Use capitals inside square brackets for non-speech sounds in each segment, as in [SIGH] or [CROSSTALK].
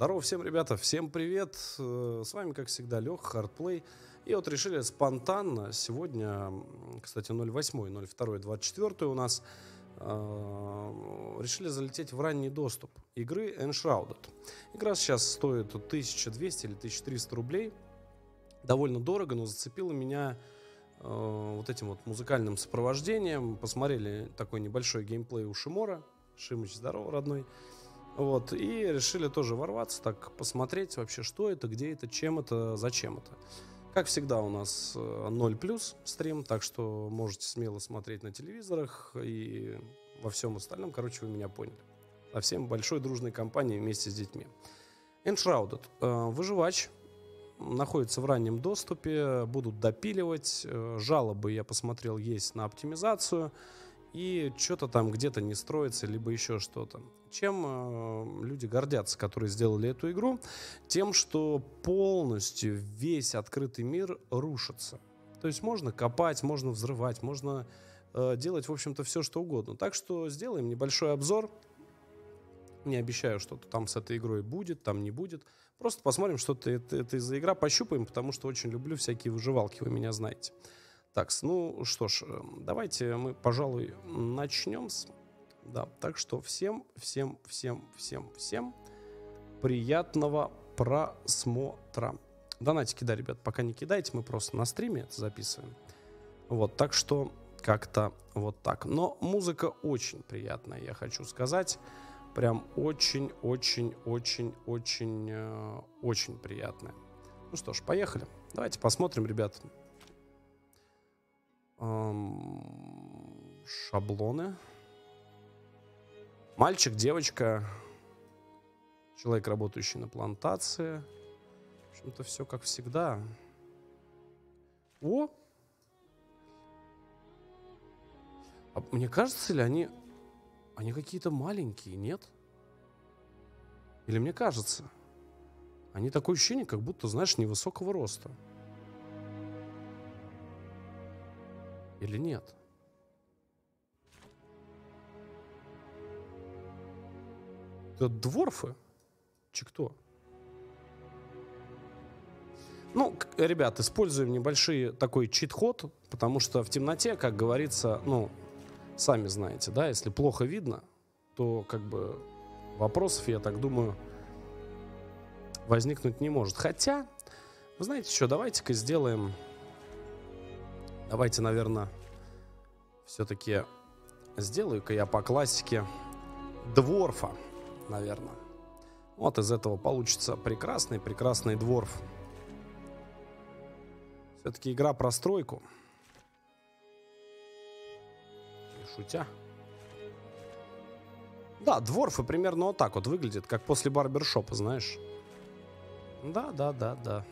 Здорово всем, ребята, всем привет. Э, С вами, как всегда, Лех, Хардплей. И вот решили спонтанно сегодня, кстати, 08, 02, 24 у нас, э, решили залететь в ранний доступ игры Enshrouded. Игра сейчас стоит 1200 или 1300 рублей. Довольно дорого, но зацепила меня э, вот этим вот музыкальным сопровождением. Посмотрели такой небольшой геймплей у Шимора. Шимыч, здорово, родной. Вот, и решили тоже ворваться, так посмотреть вообще, что это, где это, чем это, зачем это. Как всегда, у нас э, 0 плюс стрим, так что можете смело смотреть на телевизорах и во всем остальном. Короче, вы меня поняли. Со всем большой дружной компанией вместе с детьми. Enshrouded. Э, Выживач находится в раннем доступе, будут допиливать. Э, Жалобы, я посмотрел, есть на оптимизацию. И что-то там где-то не строится, либо еще что-то. Чем э, люди гордятся, которые сделали эту игру? Тем, что полностью весь открытый мир рушится. То есть можно копать, можно взрывать, можно э, делать, в общем-то, все, что угодно. Так что сделаем небольшой обзор. Не обещаю, что-то там с этой игрой будет, там не будет. Просто посмотрим, что это, это, это за игра, пощупаем, потому что очень люблю всякие выживалки, вы меня знаете. Так, ну что ж, э, давайте мы, пожалуй, начнем с... Да, так что всем, всем, всем, всем, всем приятного просмотра. Донатики, да, ребят, пока не кидайте, мы просто на стриме это записываем. Вот, так что как-то вот так. Но музыка очень приятная, я хочу сказать. Прям очень, очень, очень, очень, э, приятная. Ну что ж, поехали. Давайте посмотрим, ребят, Эм, шаблоны. Мальчик, девочка, человек, работающий на плантации. В общем-то, все как всегда. О! А мне кажется ли они... Они какие-то маленькие, нет? Или мне кажется? Они такое ощущение, как будто, знаешь, невысокого роста. Или нет? Это дворфы? Чи кто? Ну, ребят, используем небольшой такой чит-ход, потому что в темноте, как говорится, ну, сами знаете, да, если плохо видно, то как бы вопросов, я так думаю, возникнуть не может. Хотя, вы знаете что, давайте-ка сделаем Давайте, наверное, все-таки сделаю-ка я по классике дворфа, наверное. Вот из этого получится прекрасный, прекрасный дворф. Все-таки игра про стройку. Шутя. Да, дворфы примерно вот так вот выглядят, как после барбершопа, знаешь. Да, да, да, да.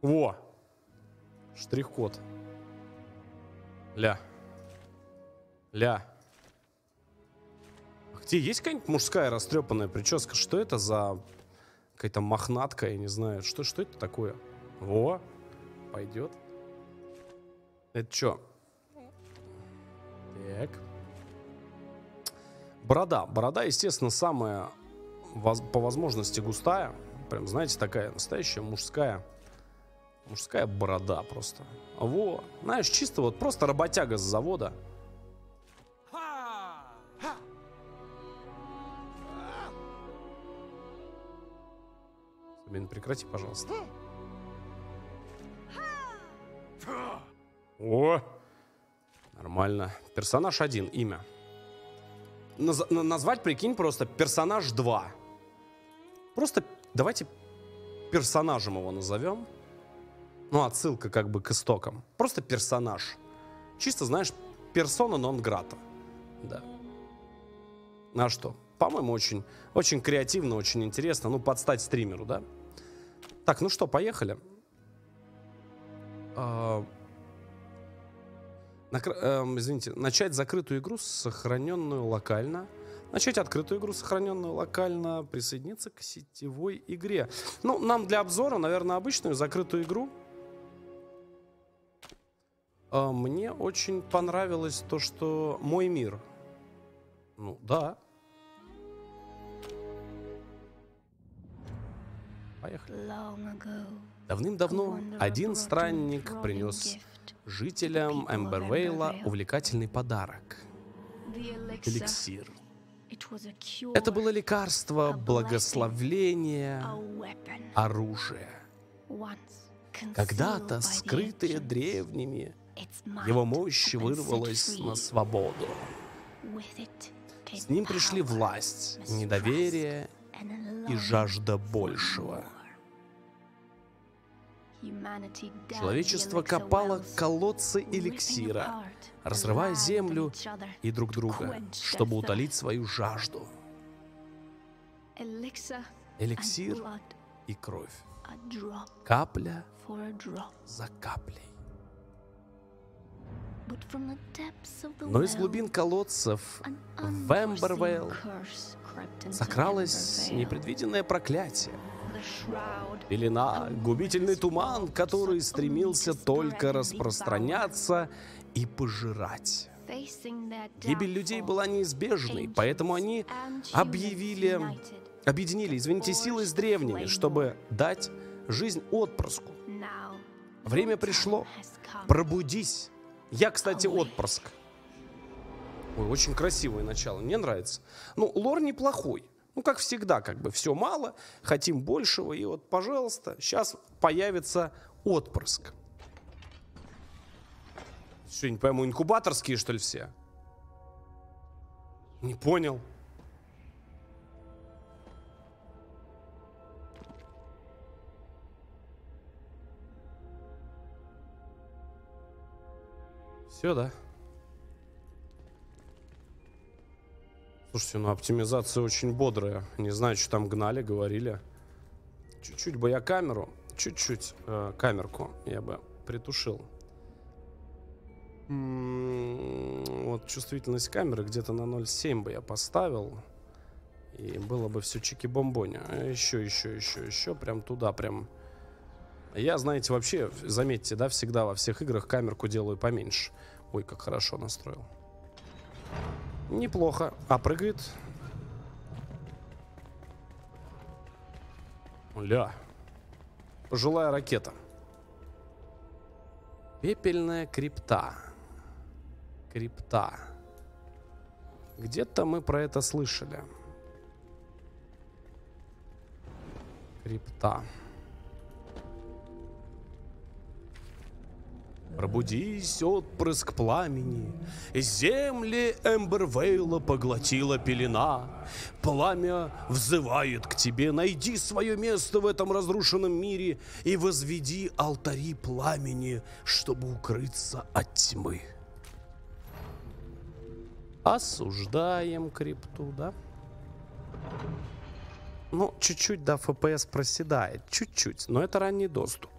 Во! Штрих-код. Ля. Ля. А где есть какая-нибудь мужская растрепанная прическа? Что это за какая-то мохнатка, я не знаю. Что, что это такое? Во! Пойдет. Это что? Так. Борода. Борода, естественно, самая по возможности густая. Прям, знаете, такая настоящая мужская Мужская борода просто. Во, знаешь, чисто вот просто работяга с завода. Сабин, прекрати, пожалуйста. О! Нормально. Персонаж один, имя. Наз- на- назвать, прикинь, просто персонаж 2. Просто давайте персонажем его назовем. Ну, отсылка как бы к истокам. Просто персонаж. Чисто, знаешь, персона нон грата. Да. Ну, А что? По-моему, очень, очень креативно, очень интересно. Ну, подстать стримеру, да? Так, ну что, поехали. А, накр- эм, извините, начать закрытую игру, сохраненную локально. Начать открытую игру, сохраненную локально, присоединиться к сетевой игре. Ну, нам для обзора, наверное, обычную закрытую игру. А, мне очень понравилось то, что мой мир. Ну, да. Поехали. Давным-давно один странник принес жителям Эмбервейла увлекательный подарок. Эликсир. Это было лекарство, благословление, оружие. Когда-то, скрытые древними, его мощь вырвалась на свободу. С ним пришли власть, недоверие и жажда большего. Человечество копало колодцы эликсира, разрывая землю и друг друга, чтобы утолить свою жажду. Эликсир и кровь. Капля за каплей. Но из глубин колодцев в Эмбервейл закралось непредвиденное проклятие. Пелена, губительный туман, который стремился только распространяться и пожирать. Гибель людей была неизбежной, поэтому они объявили, объединили, извините, силы с древними, чтобы дать жизнь отпрыску. Время пришло. Пробудись. Я, кстати, отпрыск. Ой, очень красивое начало, мне нравится. Ну, лор неплохой. Ну, как всегда, как бы все мало, хотим большего, и вот, пожалуйста, сейчас появится отпрыск. Что, не пойму, инкубаторские, что ли, все? Не понял. Все, да? Слушайте, ну оптимизация очень бодрая. Не знаю, что там гнали, говорили. Чуть-чуть бы я камеру, чуть-чуть э, камерку я бы притушил. М-м, вот чувствительность камеры где-то на 0,7 бы я поставил. И было бы все чики-бомбоня. Еще, еще, еще, еще. Прям туда, прям. Я, знаете, вообще, заметьте, да, всегда во всех играх камерку делаю поменьше. Ой, как хорошо настроил. Неплохо. А прыгает? Ля. Пожилая ракета. Пепельная крипта. Крипта. Где-то мы про это слышали. Крипта. Пробудись, отпрыск пламени, Земли Эмбервейла поглотила пелена. Пламя взывает к тебе, найди свое место в этом разрушенном мире И возведи алтари пламени, чтобы укрыться от тьмы. Осуждаем крипту, да? Ну, чуть-чуть, да, FPS проседает, чуть-чуть, но это ранний доступ.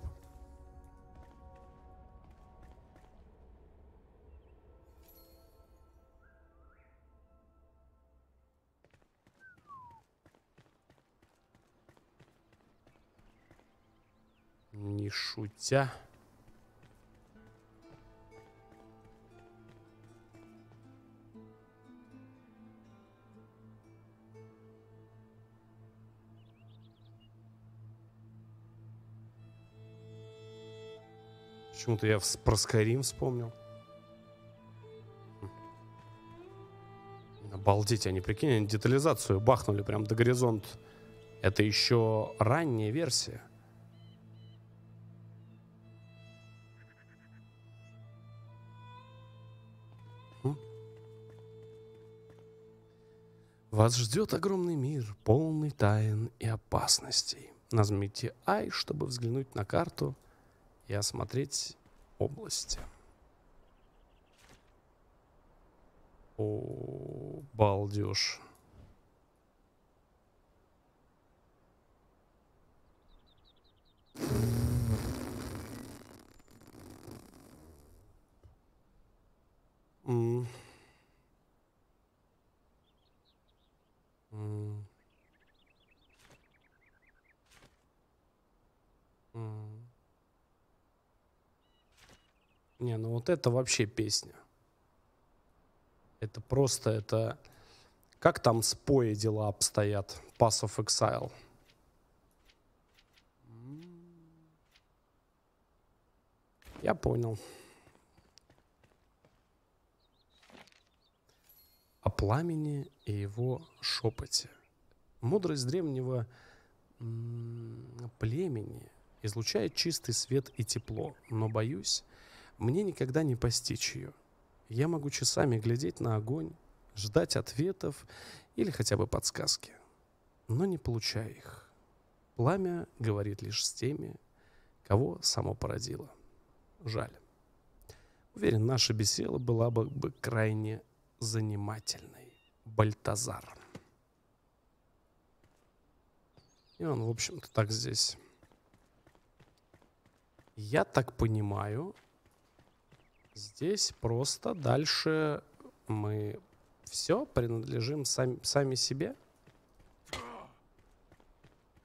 Не шутя. Почему-то я про Skyrim вспомнил. Обалдеть, они, прикинь, они детализацию бахнули прям до горизонта. Это еще ранняя версия. Вас ждет огромный мир, полный тайн и опасностей. Нажмите I, чтобы взглянуть на карту и осмотреть области. О, балдеж. Mm. Mm. Не, ну вот это вообще песня. Это просто, это... Как там с Пои дела обстоят? Pass of Exile. Я понял. О пламени и его шепоте. Мудрость древнего племени излучает чистый свет и тепло, но, боюсь, мне никогда не постичь ее. Я могу часами глядеть на огонь, ждать ответов или хотя бы подсказки, но не получая их. Пламя говорит лишь с теми, кого само породило. Жаль. Уверен, наша беседа была бы, крайне занимательной. Бальтазар. И он, в общем-то, так здесь. Я так понимаю, здесь просто дальше мы все принадлежим сами, сами себе?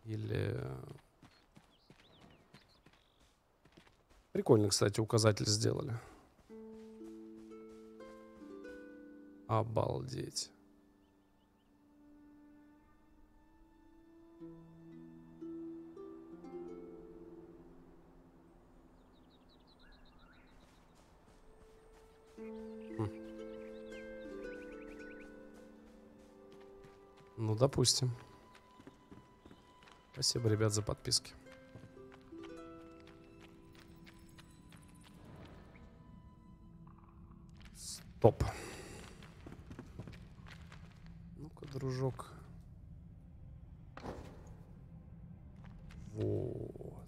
Или... Прикольно, кстати, указатель сделали. Обалдеть. Ну, допустим. Спасибо, ребят, за подписки. Стоп. Ну-ка, дружок. Вот.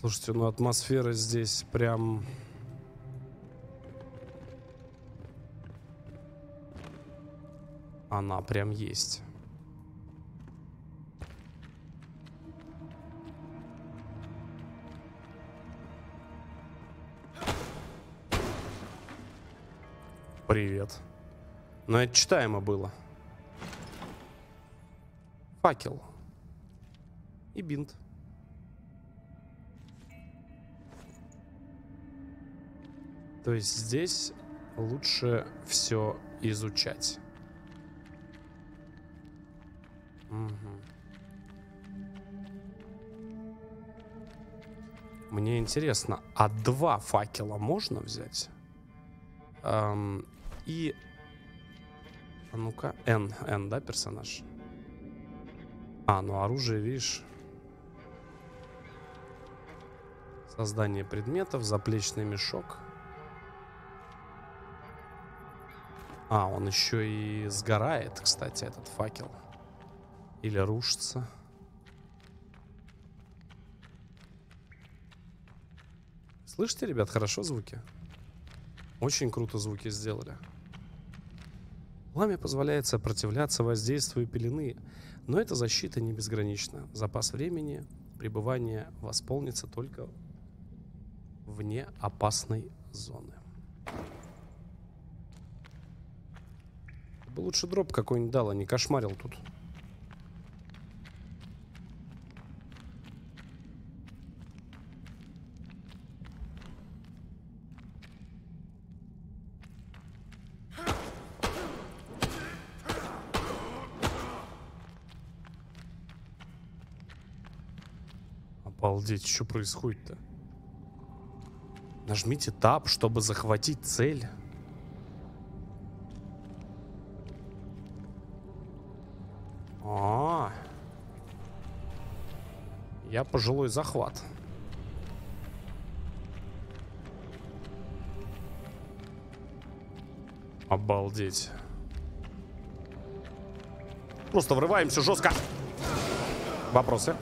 Слушайте, ну атмосфера здесь прям... Она прям есть. Привет. Но это читаемо было. Факел. И бинт. То есть здесь лучше все изучать. Угу. Мне интересно, а два факела можно взять? Эм, и... А ну-ка, Н, Н, да, персонаж? А, ну оружие, видишь... Создание предметов, заплечный мешок. А, он еще и сгорает, кстати, этот факел. Или рушится. Слышите, ребят, хорошо звуки? Очень круто звуки сделали. Пламя позволяет сопротивляться воздействию пелены, но эта защита не безгранична. Запас времени пребывания восполнится только вне опасной зоны. Лучше дроп какой-нибудь дал, а не кошмарил тут. Обалдеть, что происходит-то? Нажмите Tab, чтобы захватить цель. А, -а, а Я пожилой захват. Обалдеть. Просто врываемся жестко. Вопросы?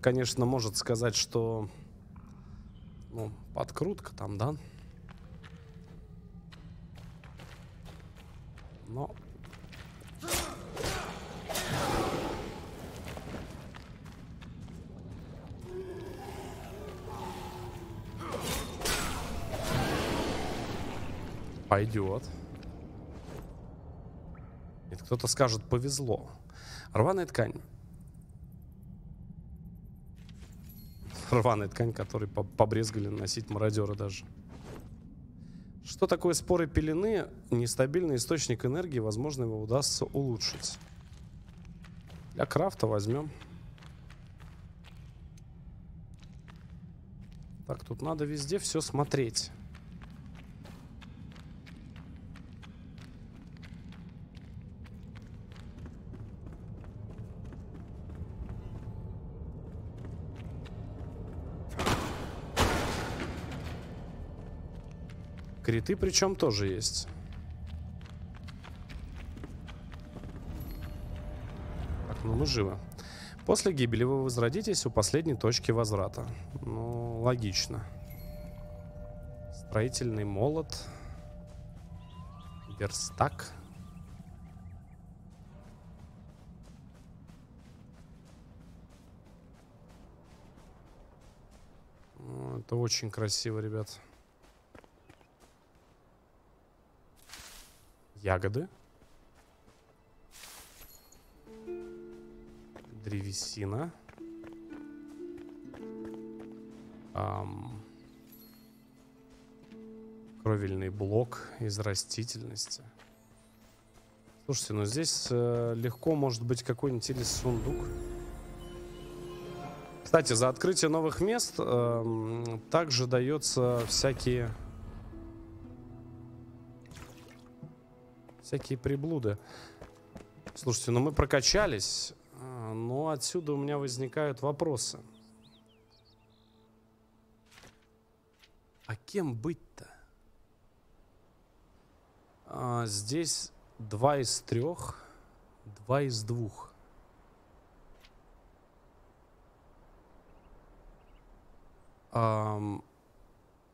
конечно, может сказать, что ну, подкрутка там, да? Но... Пойдет. Кто-то скажет, повезло. Рваная ткань. Рваная ткань, которой побрезгали носить мародеры даже. Что такое споры пелены? Нестабильный источник энергии, возможно, его удастся улучшить. Для крафта возьмем. Так, тут надо везде все смотреть. Криты причем тоже есть. Так, ну мы живы. После гибели вы возродитесь у последней точки возврата. Ну, логично. Строительный молот. Верстак. Это очень красиво, ребят. Ягоды. Древесина. Ам, кровельный блок из растительности. Слушайте, ну здесь э, легко может быть какой-нибудь или сундук. Кстати, за открытие новых мест э, также дается всякие всякие приблуды. Слушайте, ну мы прокачались, а, но отсюда у меня возникают вопросы. А кем быть-то? А, здесь два из трех, два из двух. А,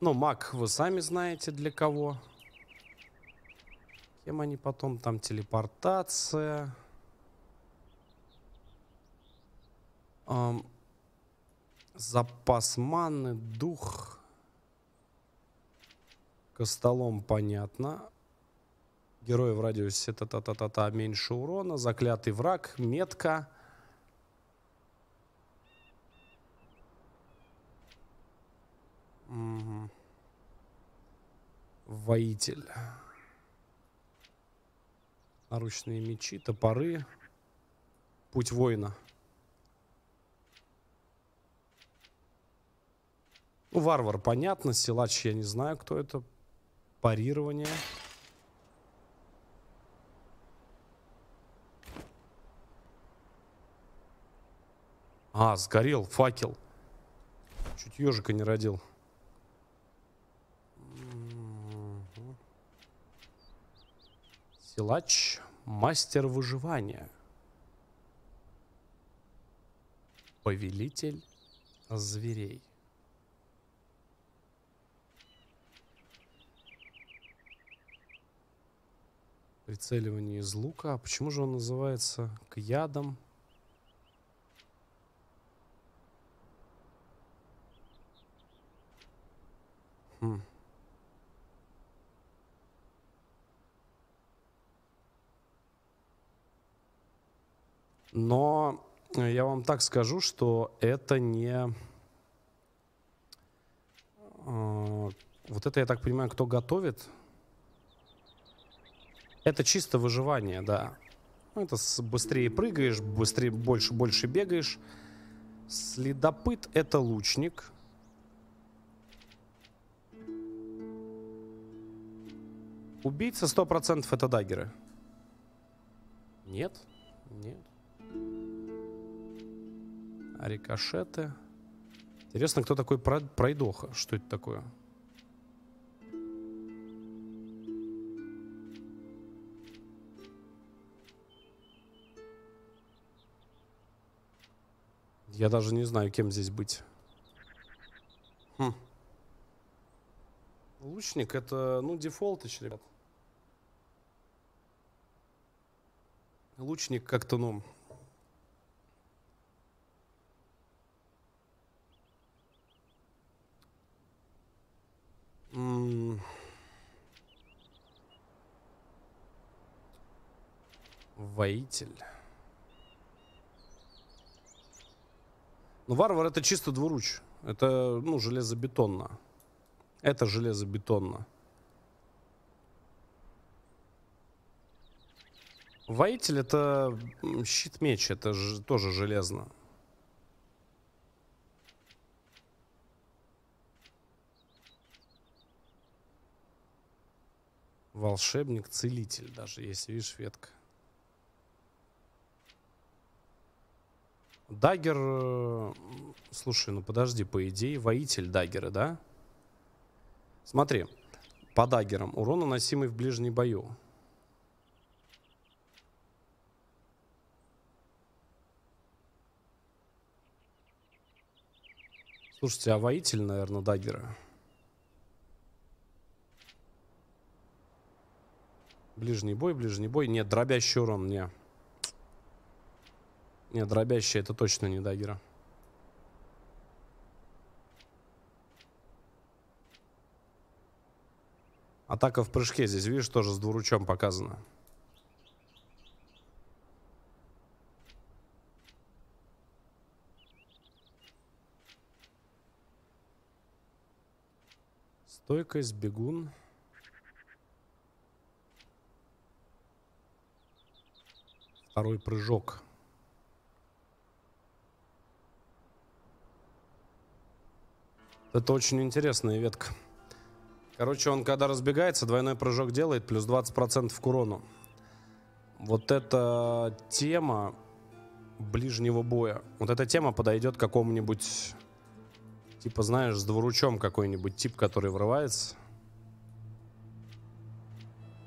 ну, маг вы сами знаете для кого. Кем они потом? Там телепортация. Эм, запас маны, дух. Костолом понятно. Герои в радиусе та-та-та-та-та меньше урона. Заклятый враг, метка. Угу. Воитель. Наручные мечи, топоры. Путь воина. Ну, варвар, понятно. Силач, я не знаю, кто это. Парирование. А, сгорел факел. Чуть ежика не родил. Силач, мастер выживания. Повелитель зверей. Прицеливание из лука. А почему же он называется к ядам? Хм. Но я вам так скажу, что это не... Э, вот это, я так понимаю, кто готовит. Это чисто выживание, да. Ну, это быстрее прыгаешь, быстрее, больше, больше бегаешь. Следопыт — это лучник. Убийца 100% это даггеры. Нет? Нет. Рикошеты. Интересно, кто такой пройдоха? Что это такое? Я даже не знаю, кем здесь быть. Хм. Лучник это, ну, дефолтыч, ребят. Лучник как-то, ну, Воитель. Ну, варвар это чисто двуруч. Это, ну, железобетонно. Это железобетонно. Воитель это щит-меч, это же тоже железно. Волшебник, целитель даже, если видишь, ветка. Дагер... Э, слушай, ну подожди, по идее, воитель даггеры, да? Смотри, по даггерам. Урон, наносимый в ближней бою. Слушайте, а воитель, наверное, даггеры. Ближний бой, ближний бой. Нет, дробящий урон, не. Нет, дробящий это точно не даггера. Атака в прыжке здесь, видишь, тоже с двуручом показано. Стойкость, бегун. Второй прыжок. Это очень интересная ветка. Короче, он когда разбегается, двойной прыжок делает, плюс 20% к урону. Вот эта тема ближнего боя. Вот эта тема подойдет какому-нибудь, типа, знаешь, с двуручом какой-нибудь тип, который врывается.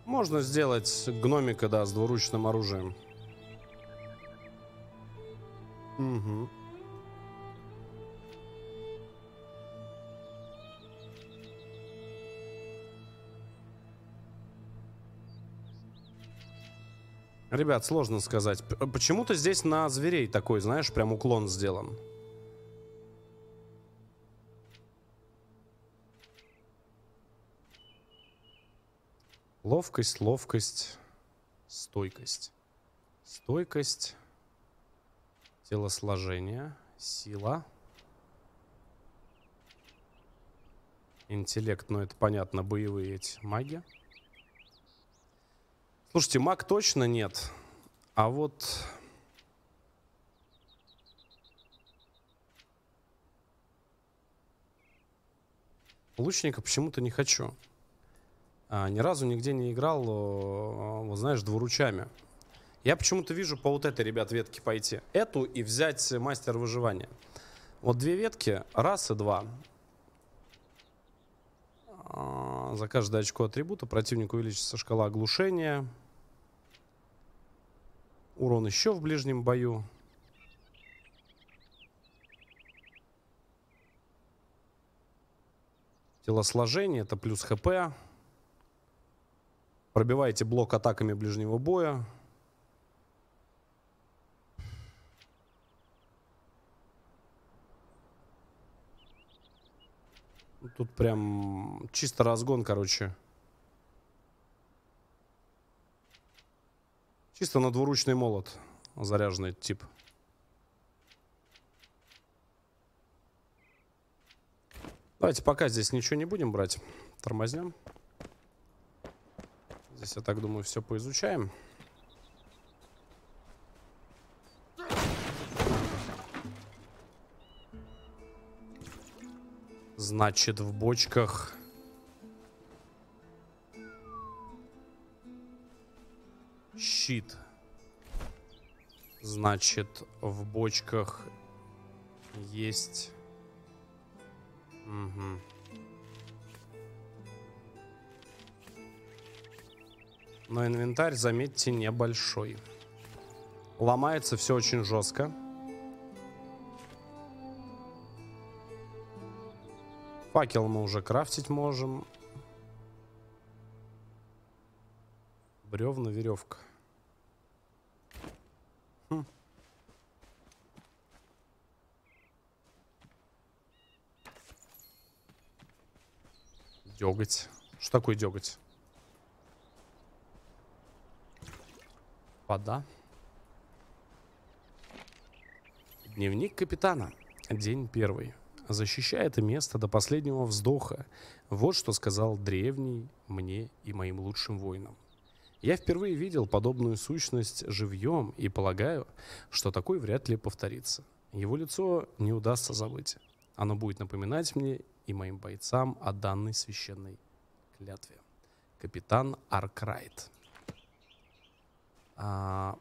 Можно сделать гномика, да, с двуручным оружием. Угу. Ребят, сложно сказать. Почему-то здесь на зверей такой, знаешь, прям уклон сделан. Ловкость, ловкость, стойкость. Стойкость, телосложение, сила. Интеллект, ну это понятно, боевые эти маги. Слушайте, маг точно нет. А вот... Лучника почему-то не хочу. А, ни разу нигде не играл, вот знаешь, двуручами. Я почему-то вижу по вот этой, ребят, ветке пойти. Эту и взять мастер выживания. Вот две ветки, раз и два. А, за каждое очко атрибута противнику увеличится шкала оглушения. Урон еще в ближнем бою. Телосложение, это плюс хп. Пробиваете блок атаками ближнего боя. Тут прям чисто разгон, короче. Чисто на двуручный молот заряженный тип. Давайте пока здесь ничего не будем брать. Тормознем. Здесь, я так думаю, все поизучаем. Значит, в бочках щит. Значит, в бочках есть... Угу. Но инвентарь, заметьте, небольшой. Ломается все очень жестко. Факел мы уже крафтить можем. Бревна, веревка. Хм. Деготь. Что такое деготь? Вода. Дневник капитана. День первый. Защищая это место до последнего вздоха. Вот что сказал древний мне и моим лучшим воинам. Я впервые видел подобную сущность живьем и полагаю, что такой вряд ли повторится. Его лицо не удастся забыть. Оно будет напоминать мне и моим бойцам о данной священной клятве. Капитан Аркрайт. А,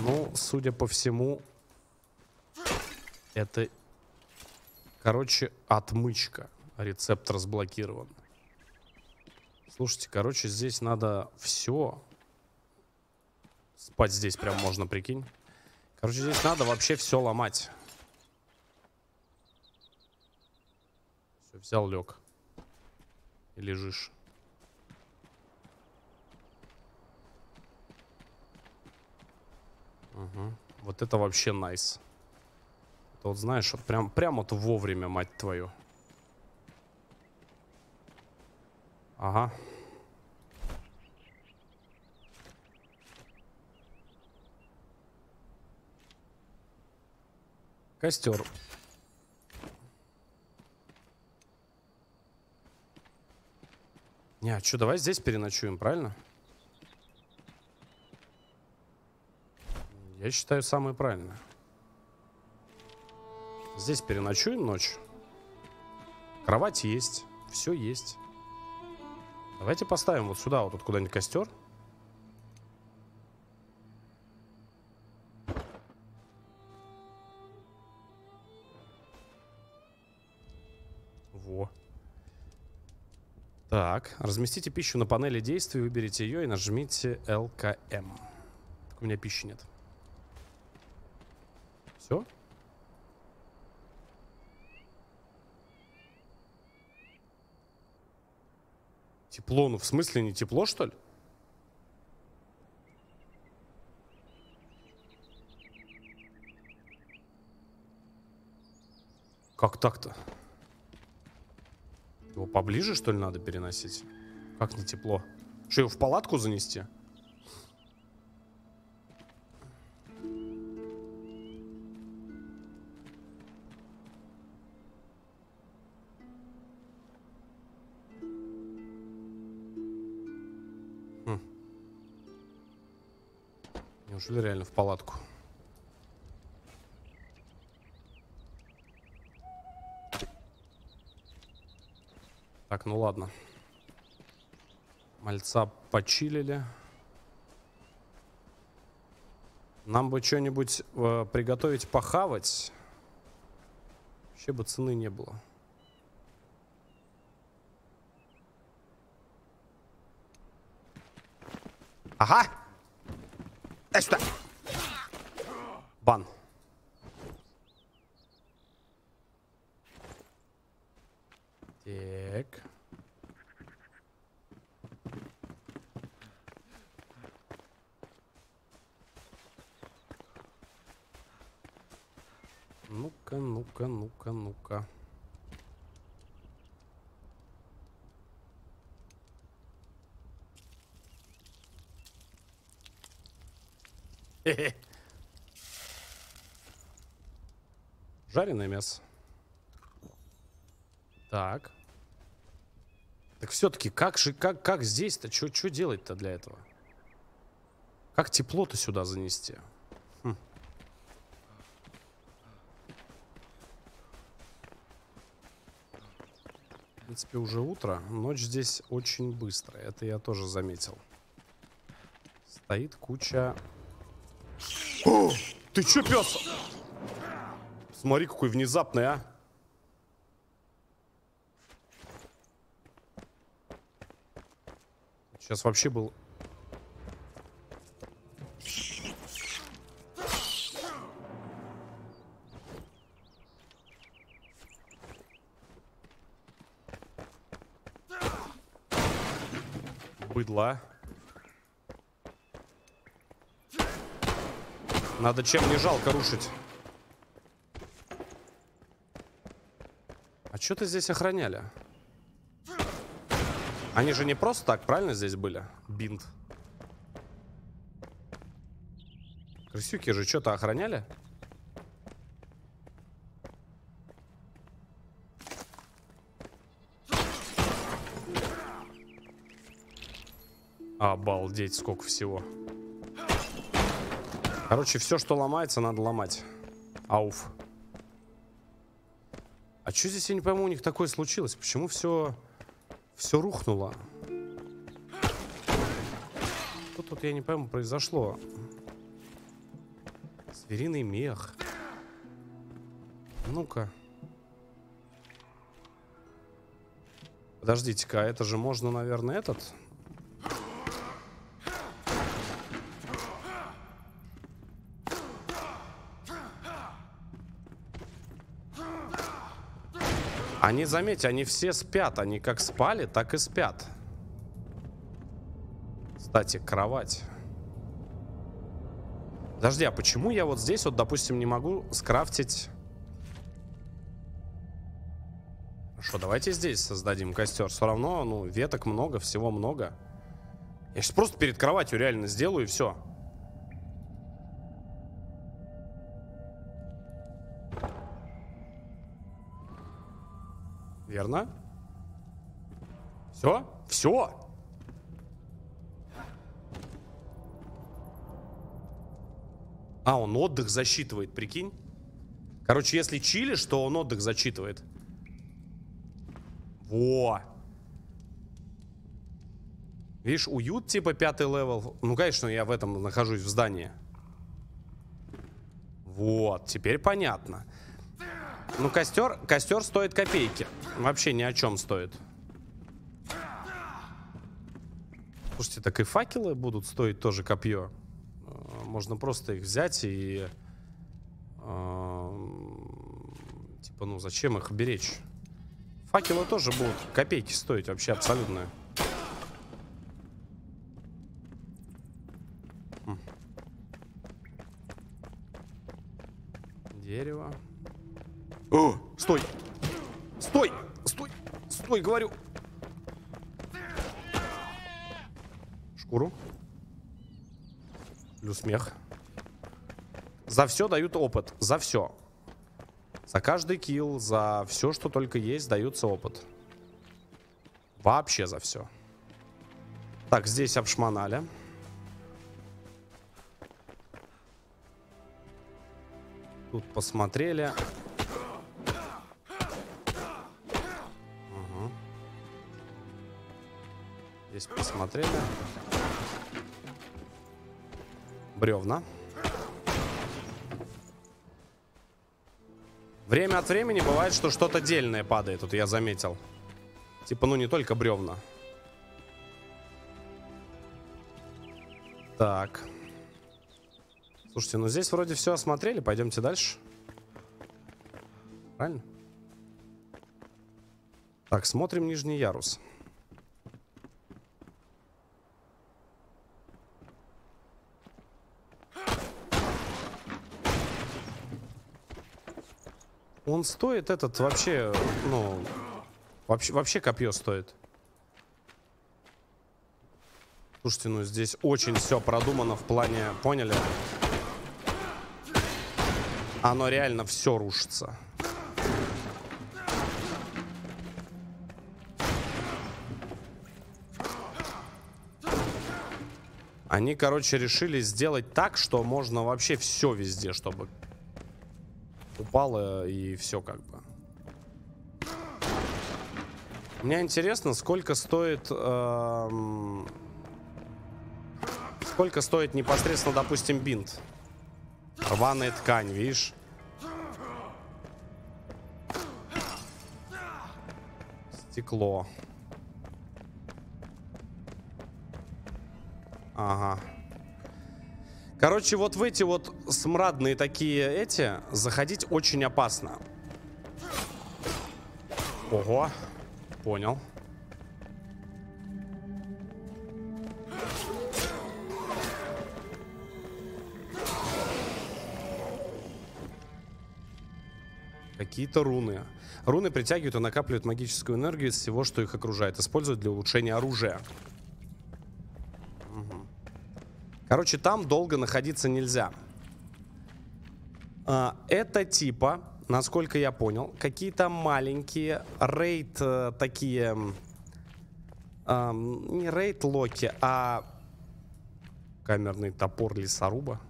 ну, судя по всему, это, короче, отмычка. Рецепт разблокирован. Слушайте, короче, здесь надо все. Спать здесь прям можно, прикинь. Короче, здесь надо вообще все ломать. Все, взял, лег. И лежишь. Угу. Вот это вообще найс. Это знаешь, вот прям, прям вот вовремя, мать твою. Ага. Костер. Не, а что, давай здесь переночуем, правильно? Я считаю, самое правильное. Здесь переночуем ночь. Кровать есть, все есть. Давайте поставим вот сюда, вот тут куда-нибудь костер. Во. Так, разместите пищу на панели действий, выберите ее и нажмите ЛКМ. Так у меня пищи нет. Все? Тепло, ну в смысле не тепло, что ли? Как так-то? Его поближе, что ли, надо переносить? Как не тепло? Что, его в палатку занести? Неужели реально в палатку? Так, ну ладно. Мальца почилили. Нам бы что-нибудь э, приготовить похавать. Вообще бы цены не было. Ага! Esta. [LAUGHS] Жареное мясо. Так. Так все-таки, как же, как, как здесь-то? Что делать-то для этого? Как тепло-то сюда занести? Хм. В принципе, уже утро. Ночь здесь очень быстро. Это я тоже заметил. Стоит куча о, ты чё, пес? Смотри, какой внезапный, а. Сейчас вообще был... Быдла. Надо чем не жалко рушить. А что ты здесь охраняли? Они же не просто так, правильно, здесь были? Бинт. Крысюки же что-то охраняли? Обалдеть, сколько всего. Короче, все, что ломается, надо ломать. Ауф. А что здесь, я не пойму, у них такое случилось? Почему все, все рухнуло? Что тут, я не пойму, произошло? Звериный мех. Ну-ка. Подождите-ка, а это же можно, наверное, этот... Они, заметьте, они все спят. Они как спали, так и спят. Кстати, кровать. Подожди, а почему я вот здесь вот, допустим, не могу скрафтить... Хорошо, давайте здесь создадим костер. Все равно, ну, веток много, всего много. Я сейчас просто перед кроватью реально сделаю и все. Верно? Все? Все? А, он отдых засчитывает, прикинь. Короче, если чилишь, то он отдых зачитывает. Во! Видишь, уют типа пятый level. Ну, конечно, я в этом нахожусь в здании. Вот, теперь понятно. Ну, костер, костер стоит копейки. Вообще ни о чем стоит. Слушайте, так и факелы будут стоить тоже копьё. А, можно просто их взять и... Э, типа, ну, зачем их беречь? Факелы тоже будут копейки стоить вообще абсолютно. Хм. Дерево. О, стой! Стой! Стой! Стой, говорю! Шкуру. Плюс смех. За все дают опыт. За все. За каждый килл, за все, что только есть, даются опыт. Вообще за все. Так, здесь обшмонали. Тут посмотрели. Здесь посмотрели. Бревна. Время от времени бывает, что что-то дельное падает. Тут я заметил. Типа, ну не только бревна. Так. Слушайте, ну здесь вроде все осмотрели. Пойдемте дальше. Правильно? Так, смотрим нижний ярус. Он стоит этот вообще, ну, вообще, вообще копье стоит. Слушайте, ну здесь очень все продумано в плане, поняли? Оно реально все рушится. Они, короче, решили сделать так, что можно вообще все везде, чтобы упало и все как бы. Мне интересно, сколько стоит... Эм, сколько стоит непосредственно, допустим, бинт. Рваная ткань, видишь? Стекло. Ага. Короче, вот в эти вот смрадные такие эти заходить очень опасно. Ого. Понял. Какие-то руны. Руны притягивают и накапливают магическую энергию из всего, что их окружает. Используют для улучшения оружия. Короче, там долго находиться нельзя. А, это типа, насколько я понял, какие-то маленькие рейд э, такие... Не рейд локи, а камерный топор лесоруба.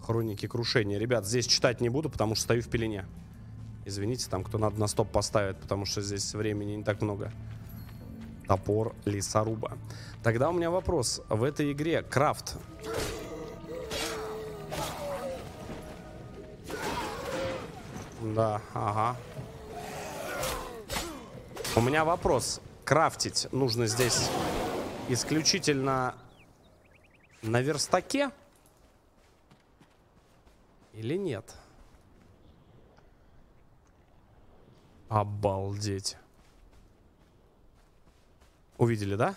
Хроники крушения. Ребят, здесь читать не буду, потому что стою в пелене. Извините, там кто надо на стоп поставить, потому что здесь времени не так много. Топор лесоруба. Тогда у меня вопрос. В этой игре крафт... Да, ага. У меня вопрос. Крафтить нужно здесь исключительно на верстаке? Или нет? Обалдеть. Увидели, да?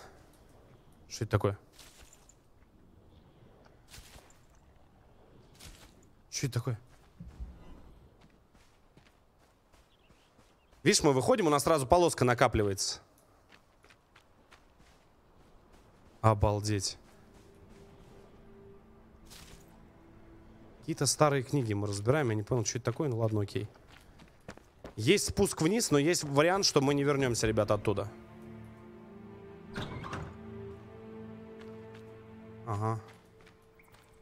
Что это такое? Что это такое? Видишь, мы выходим, у нас сразу полоска накапливается. Обалдеть. Какие-то старые книги мы разбираем. Я не понял, что это такое. Ну ладно, окей. Есть спуск вниз, но есть вариант, что мы не вернемся, ребята, оттуда. Ага.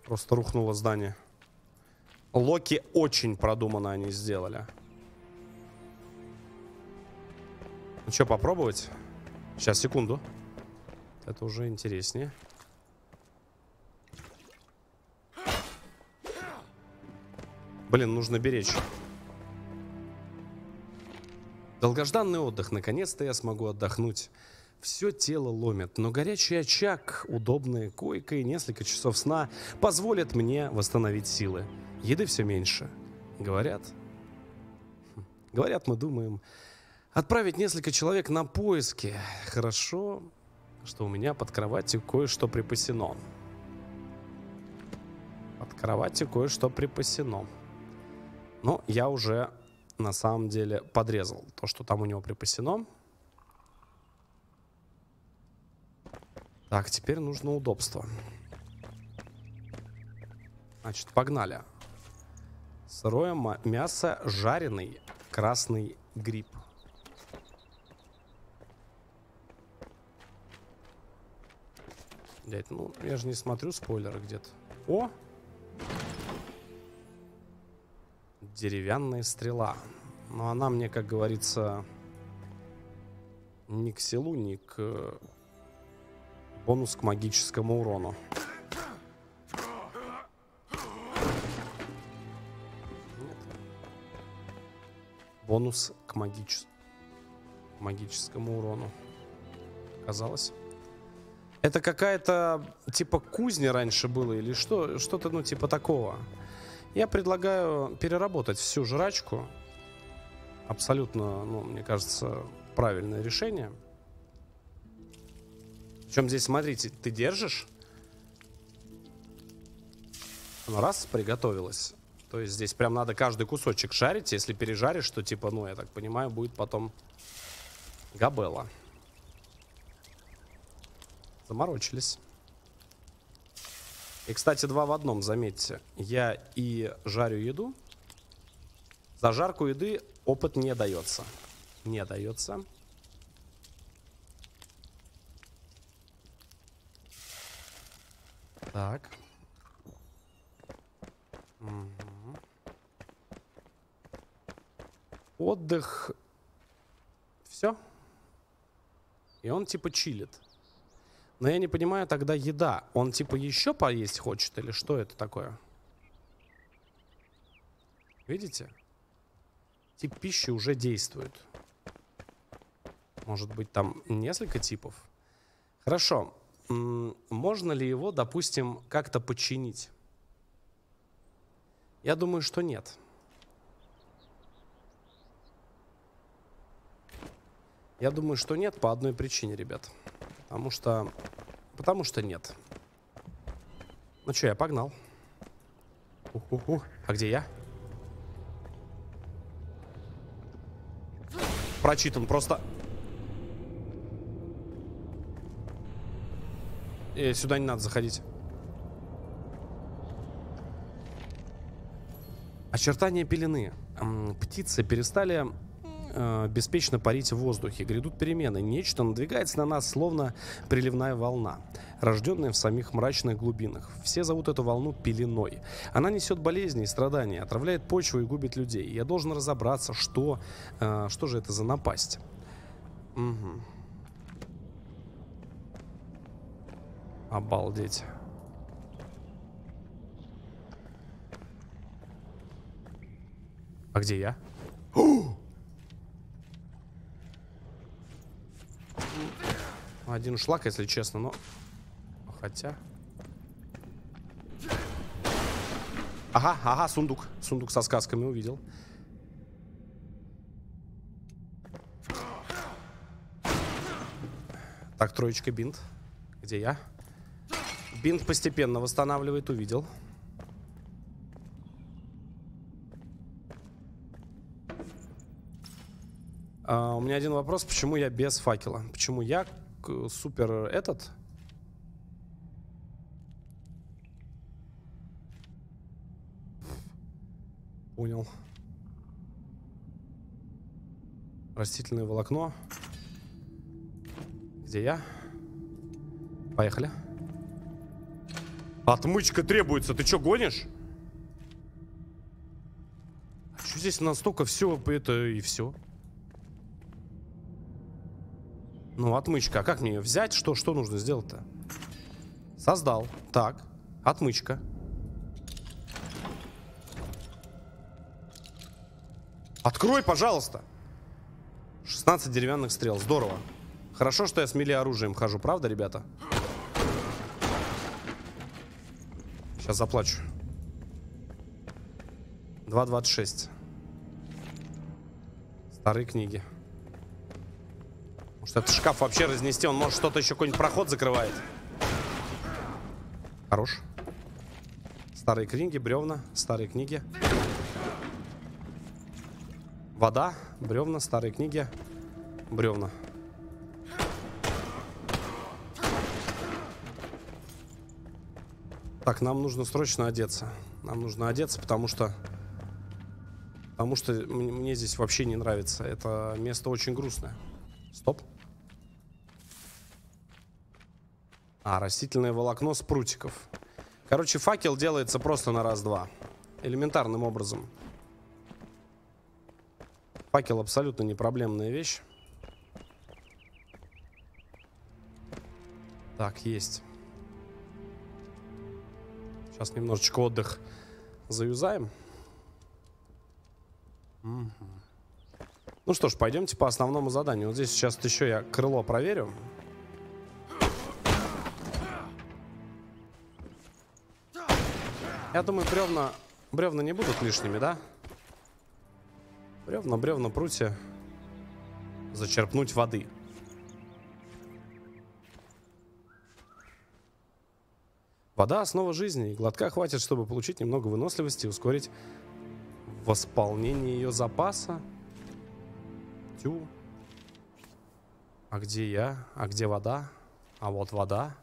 Просто рухнуло здание. Локи очень продуманно они сделали. Ну что, попробовать? Сейчас, секунду. Это уже интереснее. Блин, нужно беречь. Долгожданный отдых. Наконец-то я смогу отдохнуть. Все тело ломит, но горячий очаг, удобная койка и несколько часов сна позволят мне восстановить силы. Еды все меньше. Говорят. Хм, говорят, мы думаем отправить несколько человек на поиски. Хорошо, что у меня под кроватью кое-что припасено. Под кроватью кое-что припасено. Но я уже на самом деле подрезал то, что там у него припасено. Так, теперь нужно удобство. Значит, погнали. Сырое мясо, жареный красный гриб. Дядь, ну, я же не смотрю спойлеры где-то. О! Деревянная стрела. Но она мне, как говорится, ни к селу, ни к бонус к магическому урону. Нет. Бонус к магичес... магическому урону. Казалось. Это какая-то типа кузня раньше было или что? Что-то, ну, типа такого. Я предлагаю переработать всю жрачку. Абсолютно, ну, мне кажется, правильное решение. Причем здесь, смотрите, ты держишь. Ну, раз, приготовилось. То есть здесь прям надо каждый кусочек шарить. Если пережаришь, то типа, ну, я так понимаю, будет потом габела. Заморочились. И, кстати, два в одном, заметьте. Я и жарю еду. За жарку еды опыт не дается. Не дается. Так. Угу. Отдых. Все. И он типа чилит. Но я не понимаю тогда еда. Он типа еще поесть хочет или что это такое? Видите? Тип пищи уже действует. Может быть там несколько типов? Хорошо. Можно ли его, допустим, как-то починить? Я думаю, что нет. Я думаю, что нет по одной причине, ребят. Потому что... Потому что нет. Ну что, я погнал. Уху-ху. А где я? Прочитан просто. э, сюда не надо заходить. Очертания пелены. Птицы перестали э, беспечно парить в воздухе. Грядут перемены. Нечто надвигается на нас, словно приливная волна, рожденная в самих мрачных глубинах. Все зовут эту волну пеленой. Она несет болезни и страдания, отравляет почву и губит людей. Я должен разобраться, что, э, что же это за напасть. Угу. Обалдеть. А где я? [GASPS] Один шлак, если честно, но... Хотя... Ага, ага, сундук. Сундук со сказками увидел. Так, троечка бинт. Где я? Бинт постепенно восстанавливает, увидел. А, у меня один вопрос, почему я без факела? Почему я супер этот? Понял. Растительное волокно. Где я? Поехали. Отмычка требуется. Ты что, гонишь? А что здесь настолько все это и все? Ну, отмычка. А как мне ее взять? Что, что нужно сделать-то? Создал. Так. Отмычка. Открой, пожалуйста. 16 деревянных стрел. Здорово. Хорошо, что я с оружием хожу, правда, ребята? Сейчас заплачу. 2.26. Старые книги. Может, этот шкаф вообще разнести? Он может что-то еще какой-нибудь проход закрывает. Хорош. Старые книги, бревна, старые книги. Вода, бревна, старые книги, бревна. Так, нам нужно срочно одеться. Нам нужно одеться, потому что... Потому что мне здесь вообще не нравится. Это место очень грустное. Стоп. А, растительное волокно с прутиков. Короче, факел делается просто на раз-два. Элементарным образом. Факел абсолютно не проблемная вещь. Так, есть. Сейчас немножечко отдых заюзаем. Угу. Ну что ж, пойдемте по основному заданию. Вот здесь сейчас еще я крыло проверю. Я думаю, бревна, бревна не будут лишними, да? Бревна, бревна, прутья. Зачерпнуть воды. Вода – основа жизни, и глотка хватит, чтобы получить немного выносливости и ускорить восполнение ее запаса. Тю. А где я? А где вода? А вот вода.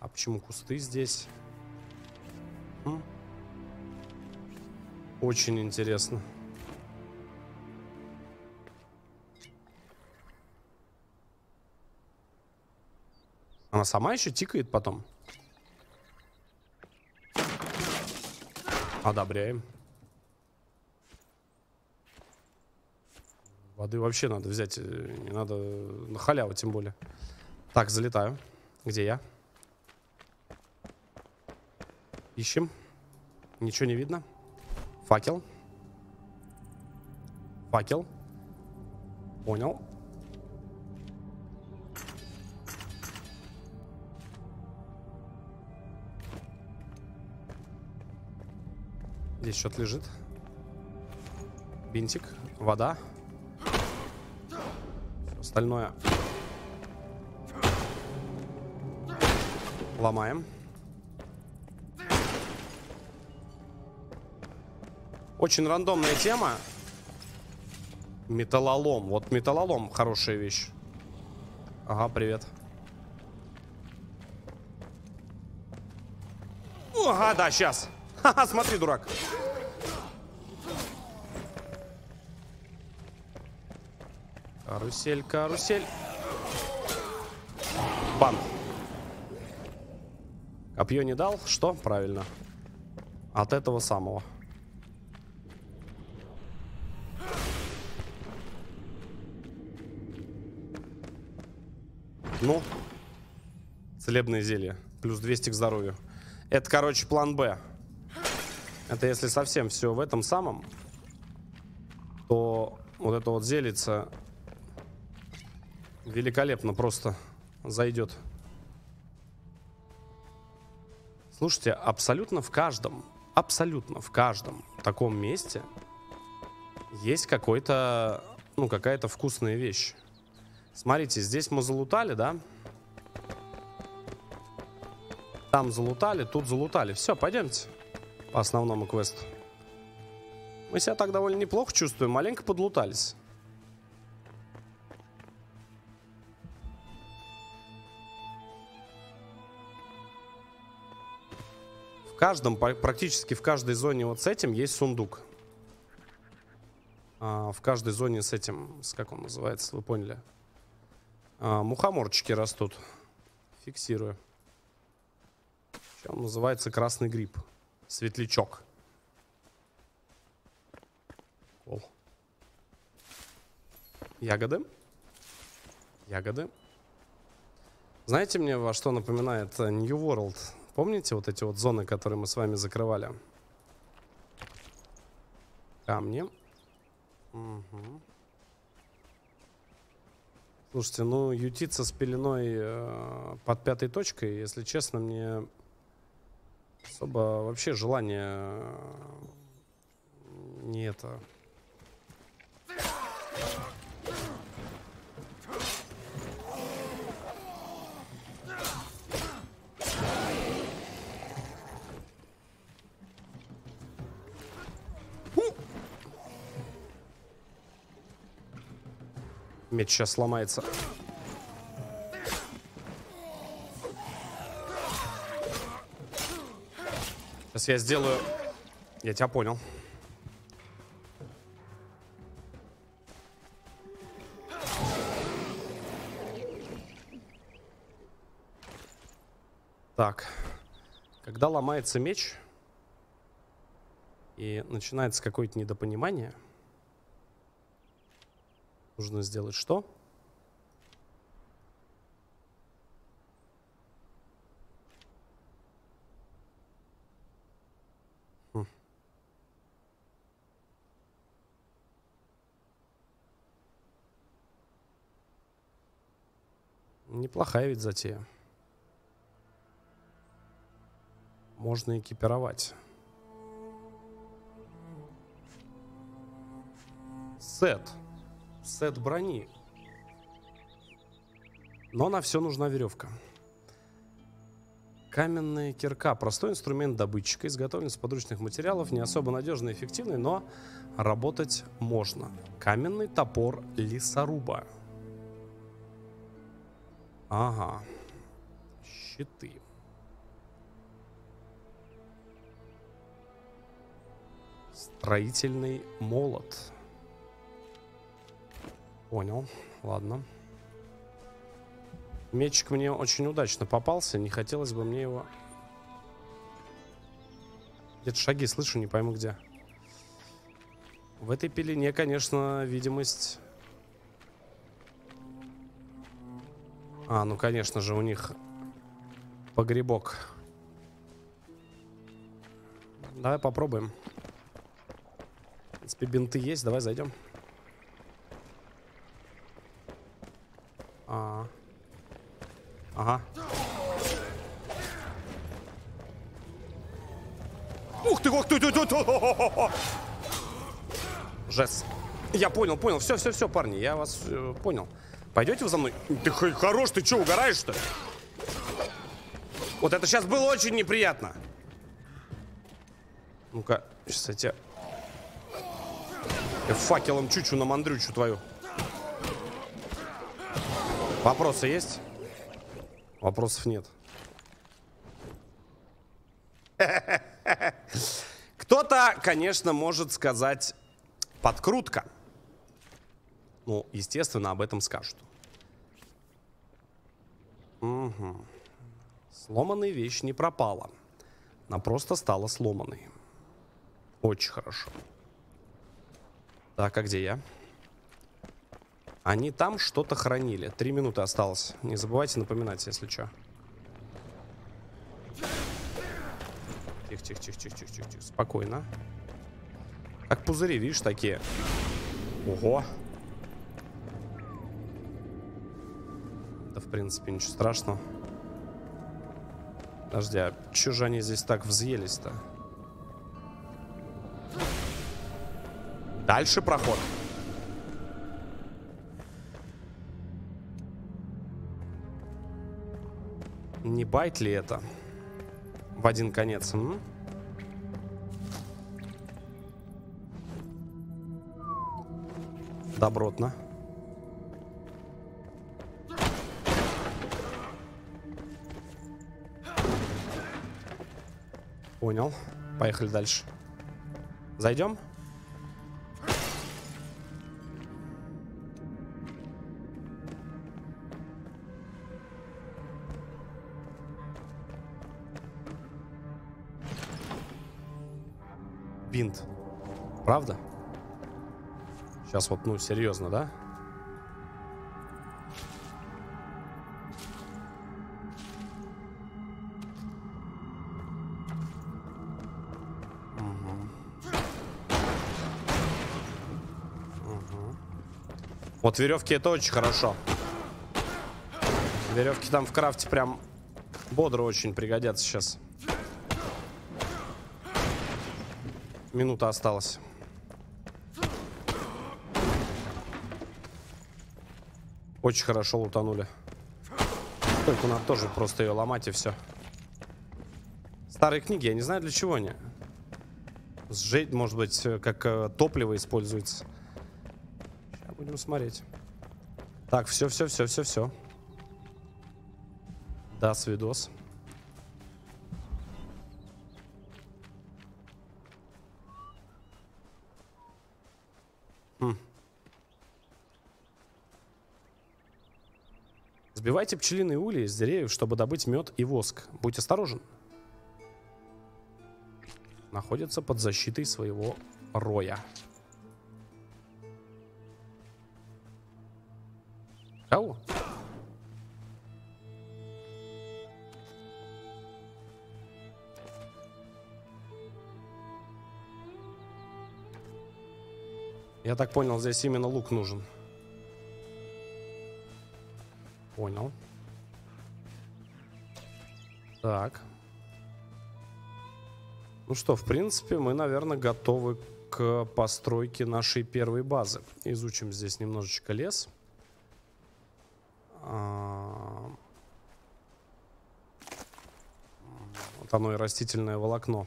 А почему кусты здесь? Очень интересно. Она сама еще тикает потом. Одобряем. Воды вообще надо взять. Э, не надо на халяву, тем более. Так, залетаю. Где я? Ищем. Ничего не видно. Факел. Факел. Понял. Здесь что-то лежит. Бинтик. Вода. Остальное. Ломаем. Очень рандомная тема. Металлолом. Вот металлолом хорошая вещь. Ага, привет. Ага, да, сейчас. Ха-ха, смотри, дурак. Карусель, карусель. Бан. Копье не дал? Что? Правильно. От этого самого. Ну, целебное зелье. Плюс 200 к здоровью. Это, короче, план Б. Это если совсем все в этом самом, то вот это вот зелится великолепно просто зайдет. Слушайте, абсолютно в каждом, абсолютно в каждом таком месте есть какой-то, ну, какая-то вкусная вещь. Смотрите, здесь мы залутали, да? Там залутали, тут залутали. Все, пойдемте по основному квесту. Мы себя так довольно неплохо чувствуем. Маленько подлутались. В каждом, практически в каждой зоне вот с этим есть сундук. А, в каждой зоне с этим, с как он называется, вы поняли. А, мухоморчики растут. Фиксирую. Он называется красный гриб. Светлячок. Кол. Ягоды. Ягоды. Знаете мне, во что напоминает э, New World? Помните вот эти вот зоны, которые мы с вами закрывали? Камни. Угу. Слушайте, ну, ютиться с пеленой э, под пятой точкой, если честно, мне особо вообще желания э, не это... Меч сейчас сломается. Сейчас я сделаю... Я тебя понял. Так. Когда ломается меч и начинается какое-то недопонимание... Нужно сделать что? Хм. Неплохая ведь затея. Можно экипировать. Сет сет брони. Но на все нужна веревка. Каменная кирка. Простой инструмент добытчика, изготовлен из подручных материалов, не особо надежный и эффективный, но работать можно. Каменный топор лесоруба. Ага. Щиты. Строительный молот. Понял. Ладно. Мечик мне очень удачно попался. Не хотелось бы мне его... Где-то шаги слышу, не пойму где. В этой пелене, конечно, видимость... А, ну, конечно же, у них погребок. Давай попробуем. В принципе, бинты есть. Давай зайдем. А. Ага. Ух ты, ух ты, ты, ты, ты. Жест. Я понял, понял. Все, все, все, парни, я вас э, понял. Пойдете вы за мной? Ты хорош, ты что, угораешь-то? Вот это сейчас было очень неприятно. Ну-ка, сейчас я тебя... Я факелом чучу на мандрючу твою. Вопросы есть? Вопросов нет. [LAUGHS] Кто-то, конечно, может сказать подкрутка. Ну, естественно, об этом скажут. Угу. Сломанная вещь не пропала. Она просто стала сломанной. Очень хорошо. Так, а где я? Они там что-то хранили. Три минуты осталось. Не забывайте напоминать, если что. Тихо, тихо, тихо, тихо, тихо, тихо. Спокойно. Как пузыри, видишь, такие. Ого. В принципе, ничего страшного. Подожди, а чё же они здесь так взъелись-то? Дальше проход. Не байт ли это? В один конец. М? Добротно. Понял. Поехали дальше. Зайдем? Бинт. Правда? Сейчас вот, ну, серьезно, да? Вот веревки это очень хорошо. Веревки там в крафте прям бодро очень пригодятся сейчас. Минута осталась. Очень хорошо лутанули. Только надо тоже просто ее ломать и все. Старые книги, я не знаю для чего они. Сжечь, может быть, как э, топливо используется. Будем смотреть. Так, все, все, все, все, все. Да, свидос. Хм. Сбивайте пчелиные ульи из деревьев, чтобы добыть мед и воск. Будь осторожен. Находится под защитой своего роя. Кого? Я так понял, здесь именно лук нужен. Понял. Так. Ну что, в принципе, мы, наверное, готовы к постройке нашей первой базы. Изучим здесь немножечко лес. А, оно и растительное волокно.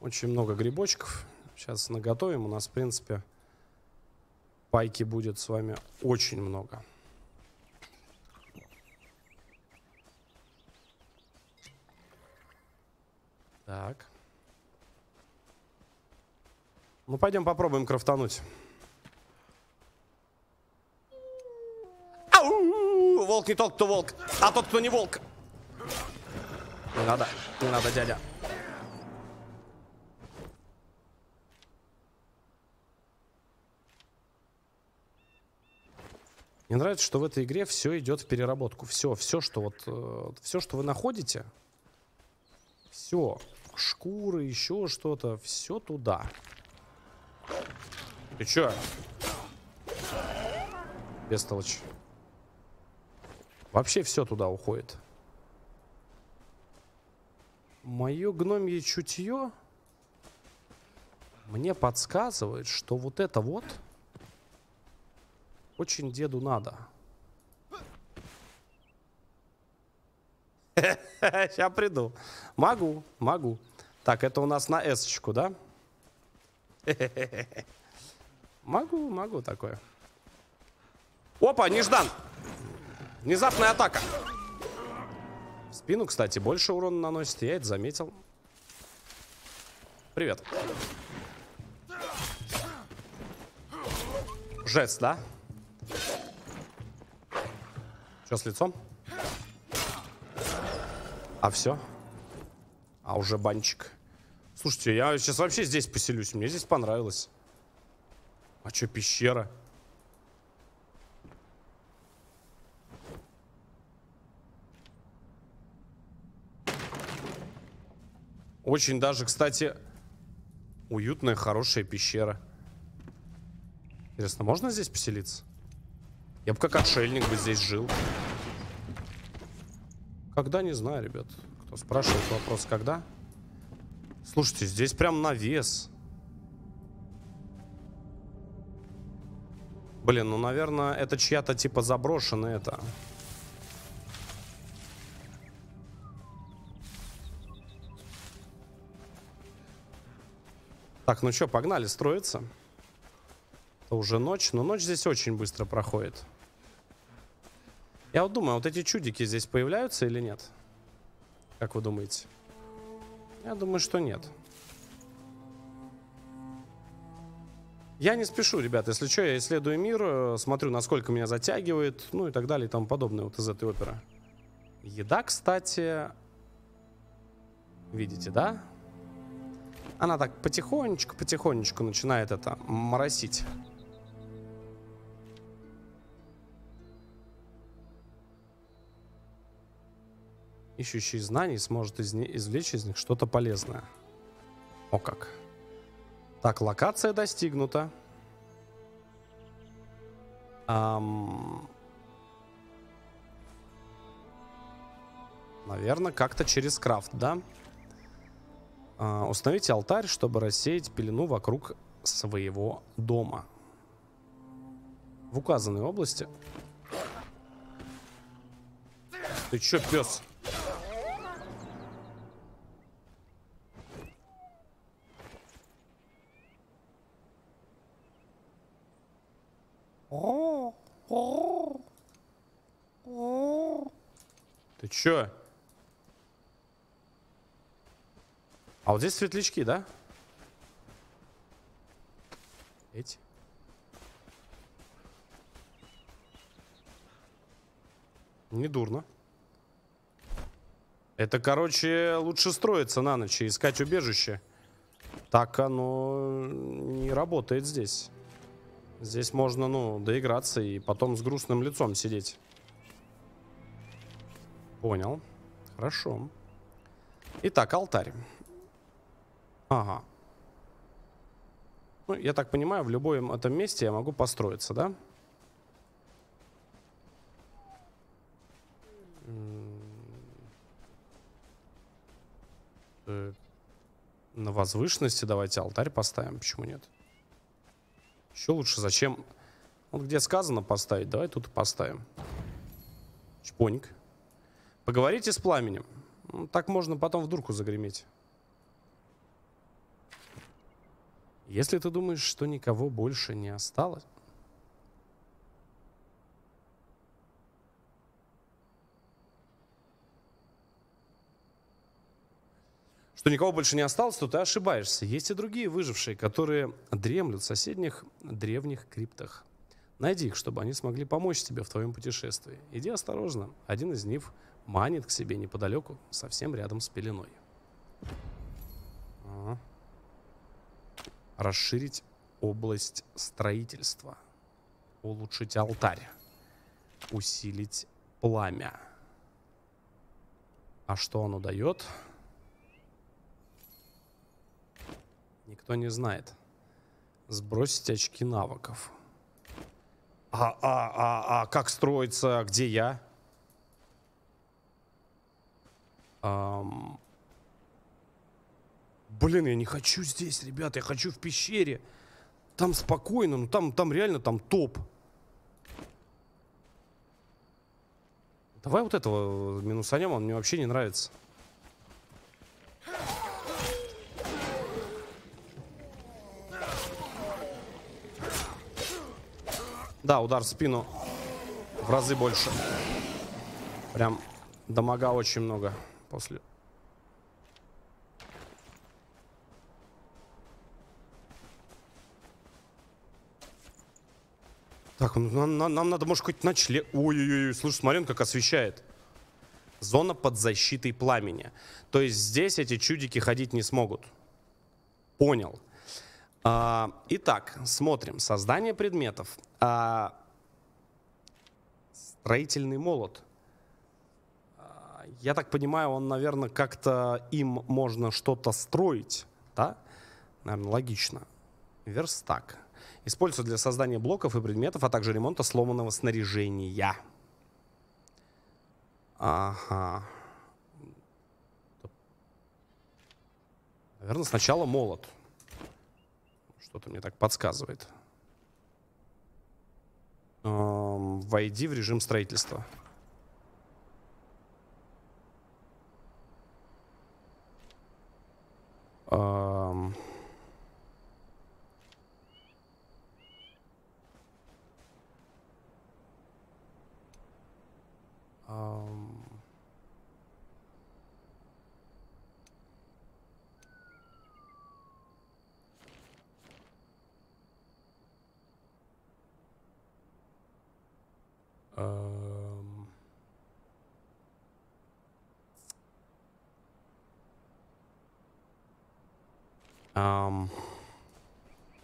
Очень много грибочков. Сейчас наготовим. У нас, в принципе, пайки будет с вами очень много. Так. Ну, пойдем попробуем крафтануть. Ау! Волк не тот, кто волк, а тот, кто не волк. Не надо, не надо, дядя. Мне нравится, что в этой игре все идет в переработку. Все, все, что вот, э, все, что вы находите, все, шкуры, еще что-то, все туда. Ты че? Бестолочь. Вообще все туда уходит. Мое гномье чутье мне подсказывает, что вот это вот очень деду надо. [LAUGHS] Сейчас приду. Могу, могу. Так, это у нас на S-очку, да? [LAUGHS] Могу, могу такое. Опа, неждан. Внезапная атака. В спину, кстати, больше урона наносит. Я это заметил. Привет. Жест, да? Что с лицом? А все? А уже банчик. Слушайте, я сейчас вообще здесь поселюсь. Мне здесь понравилось. А что, пещера? Очень даже, кстати, уютная, хорошая пещера. Интересно, можно здесь поселиться? Я бы как отшельник бы здесь жил. Когда, не знаю, ребят. Кто спрашивает вопрос, когда? Слушайте, здесь прям навес. Блин, ну, наверное, это чья-то типа заброшенная это. Так, ну что, погнали строиться. Это уже ночь, но ночь здесь очень быстро проходит. Я вот думаю, вот эти чудики здесь появляются или нет? Как вы думаете? Я думаю, что нет. Я не спешу, ребят. Если что, я исследую мир, э, смотрю, насколько меня затягивает, ну и так далее и тому подобное вот из этой оперы. Еда, кстати, видите, да? Она так потихонечку, потихонечку начинает это моросить. Ищущий знаний сможет из извлечь из них что-то полезное. О как. Так, локация достигнута. Ам... Наверное, как-то через крафт, да? А, установите алтарь, чтобы рассеять пелену вокруг своего дома. В указанной области. Ты чё, пес? Ты чё? А вот здесь светлячки, да? Эти. Не дурно. Это, короче, лучше строиться на ночь и искать убежище. Так оно не работает здесь. Здесь можно, ну, доиграться и потом с грустным лицом сидеть. Понял. Хорошо. Итак, алтарь. Ага. Ну, я так понимаю, в любом этом месте я могу построиться, да? Э, на возвышенности давайте алтарь поставим. Почему нет? Еще лучше зачем? Вот где сказано поставить, давай тут поставим. Чпоник. Поговорите с пламенем. Ну, так можно потом в дурку загреметь. Если ты думаешь, что никого больше не осталось... что никого больше не осталось, то ты ошибаешься. Есть и другие выжившие, которые дремлют в соседних древних криптах. Найди их, чтобы они смогли помочь тебе в твоем путешествии. Иди осторожно. Один из них манит к себе неподалеку, совсем рядом с пеленой. Ага. Расширить область строительства. Улучшить алтарь. Усилить пламя. А что оно дает? Никто не знает. Сбросить очки навыков. А, а, а, а как строится? Где я? Ам... Блин, я не хочу здесь, ребят, я хочу в пещере. Там спокойно, ну там, там реально там топ. Давай вот этого минусанем, он мне вообще не нравится. Да, удар в спину в разы больше. Прям дамага очень много после. Так, ну, нам, нам- надо, может, хоть ночлег... Ой-ой-ой, слушай, смотри, он как освещает. Зона под защитой пламени. То есть здесь эти чудики ходить не смогут. Понял. А, итак, смотрим. Создание предметов. А, строительный молот. А, я так понимаю, он, наверное, как-то им можно что-то строить, да? Наверное, логично. Верстак. Используется для создания блоков и предметов, а также ремонта сломанного снаряжения. Ага. Наверное, сначала молот. Что-то мне так подсказывает. Эм, войди в режим строительства. Эм, эм,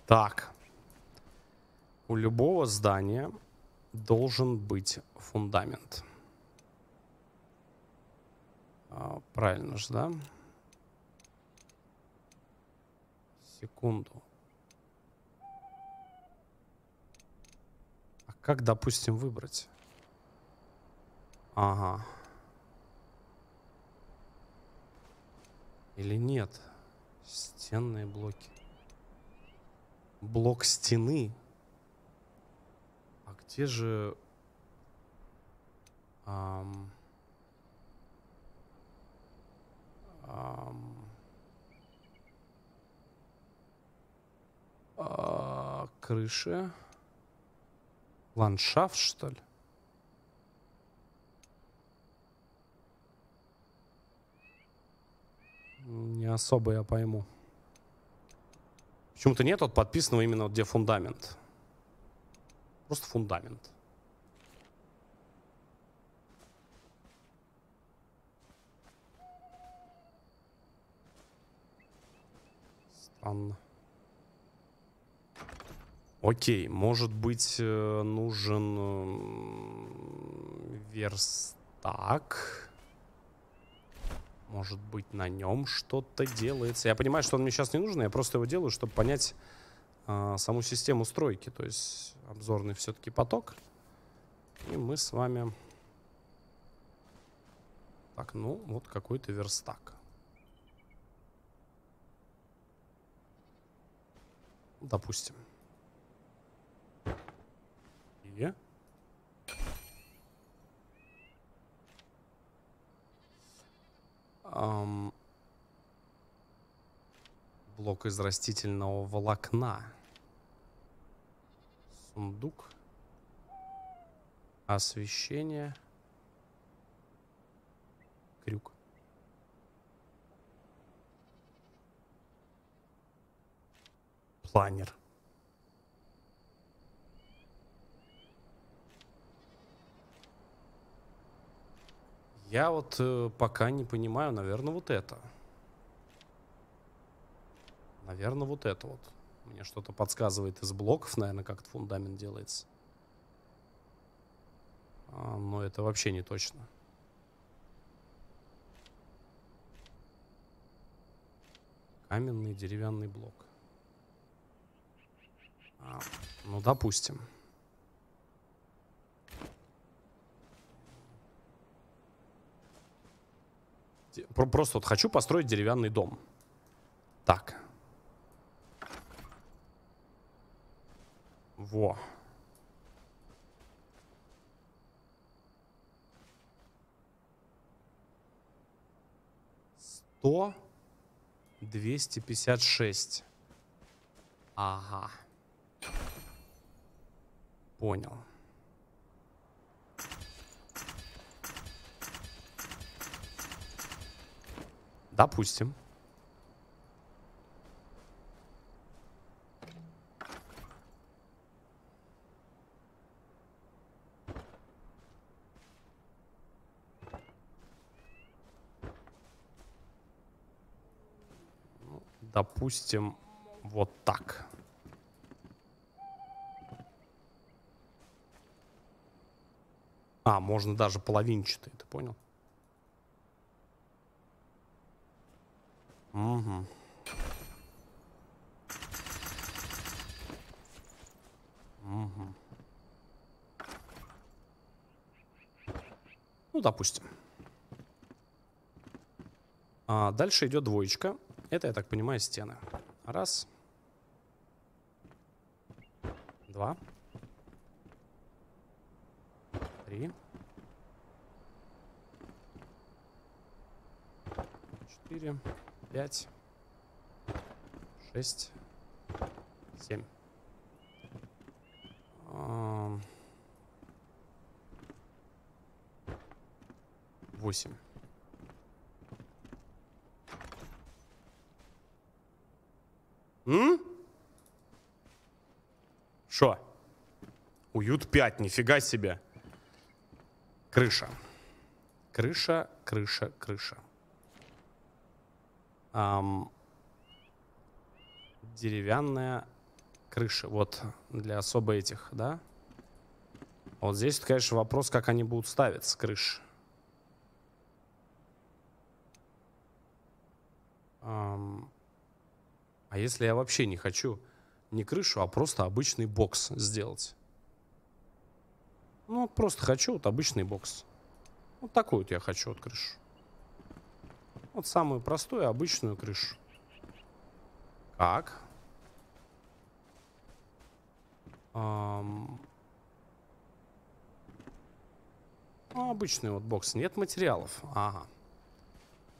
Так. У любого здания должен быть фундамент. А, правильно же, да? Секунду. А как, допустим, выбрать? Ага. Или нет? Стенные блоки. Блок стены. А где же... ам, а, крыша. Ландшафт, что ли? Не особо я пойму. Почему-то нет вот подписанного именно вот где фундамент. Просто фундамент. Странно. Окей, может быть, э, нужен м, верстак. Может быть, на нем что-то делается. Я понимаю, что он мне сейчас не нужен, я просто его делаю, чтобы понять а, саму систему стройки. То есть обзорный все-таки поток. И мы с вами... Так, ну, вот какой-то верстак. Допустим. И... Ам, блок из растительного волокна. Сундук. Освещение. Крюк. Планер. Я вот э, пока не понимаю, наверное, вот это. Наверное, вот это вот. Мне что-то подсказывает из блоков, наверное, как этот фундамент делается. А, но это вообще не точно. Каменный деревянный блок. Ну, допустим. Просто вот хочу построить деревянный дом. Так. Во. Сто двести пятьдесят шесть. Ага. Понял. Допустим. Ну, допустим, вот так. А, можно даже половинчатый, ты понял? Угу. Угу. Ну, допустим. А дальше идет двоечка. Это, я так понимаю, стены. Раз. Два. 4, 5, 6, 7. Восемь. М? Шо? Уют 5, нифига себе. Крыша. Крыша, крыша, крыша. Ам, деревянная крыша. Вот для особо этих, да? Вот здесь, конечно, вопрос, как они будут ставиться, крыши. Ам, а если я вообще не хочу не крышу, а просто обычный бокс сделать? Ну, просто хочу вот обычный бокс. Вот такую вот я хочу вот крышу. Вот самую простую, обычную крышу. Как? Эм... Ну, обычный вот бокс. Нет материалов. Ага.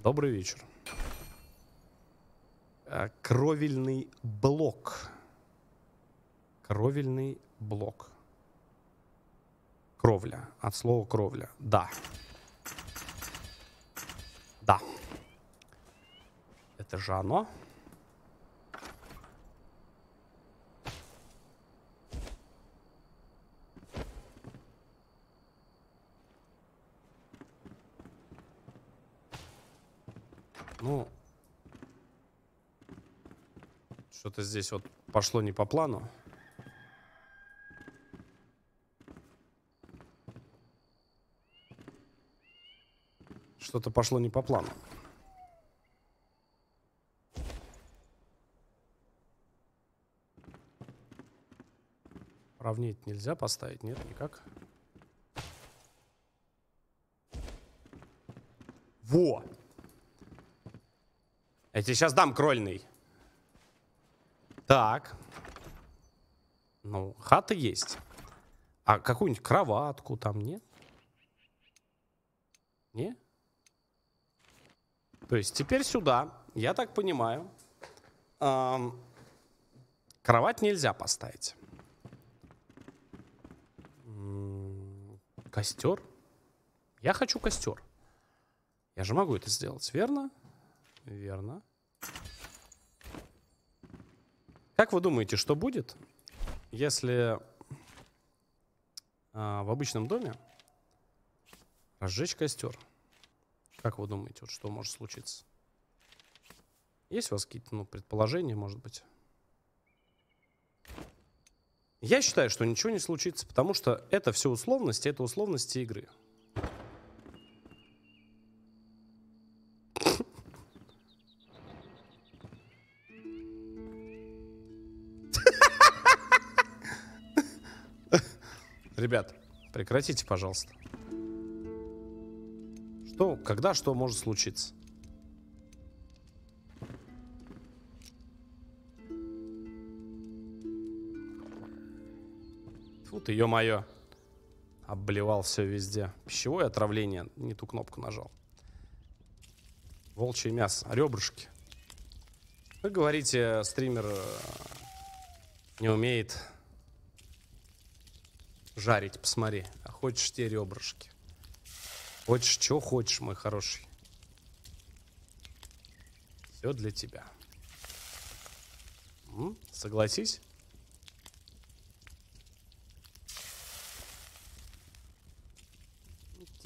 Добрый вечер. Э, кровельный блок. Кровельный блок. Кровля. От слова кровля. Да. Да. Это же оно. Ну, Что-то здесь вот пошло не по плану. Что-то пошло не по плану. Ровнее нельзя поставить? Нет, никак. Во! Я тебе сейчас дам крольный. Так. Ну, хата есть. А какую-нибудь кроватку там нет? Не? То есть теперь сюда, я так понимаю, эм, кровать нельзя поставить. Костер? Я хочу костер. Я же могу это сделать, верно? Верно. Как вы думаете, что будет, если а, в обычном доме разжечь костер? Как вы думаете, вот что может случиться? Есть у вас какие-то ну, предположения, может быть? Я считаю, что ничего не случится, потому что это все условности, это условности игры. Ребят, прекратите, пожалуйста. Что, когда что может случиться? Фу ты, ё-моё. Обливал все везде. Пищевое отравление. Не ту кнопку нажал. Волчье мясо. Ребрышки. Вы говорите, стример э, не умеет жарить, посмотри. А хочешь те ребрышки? Хочешь, что хочешь, мой хороший. Все для тебя. М? Согласись?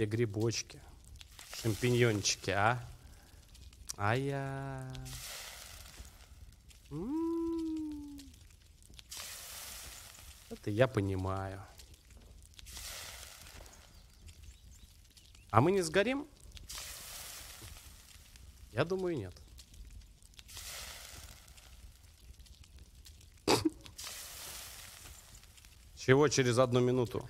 Те грибочки, шампиньончики, а? А я... М-м-м. Это я понимаю. А мы не сгорим? Я думаю, нет. Чего через одну минуту?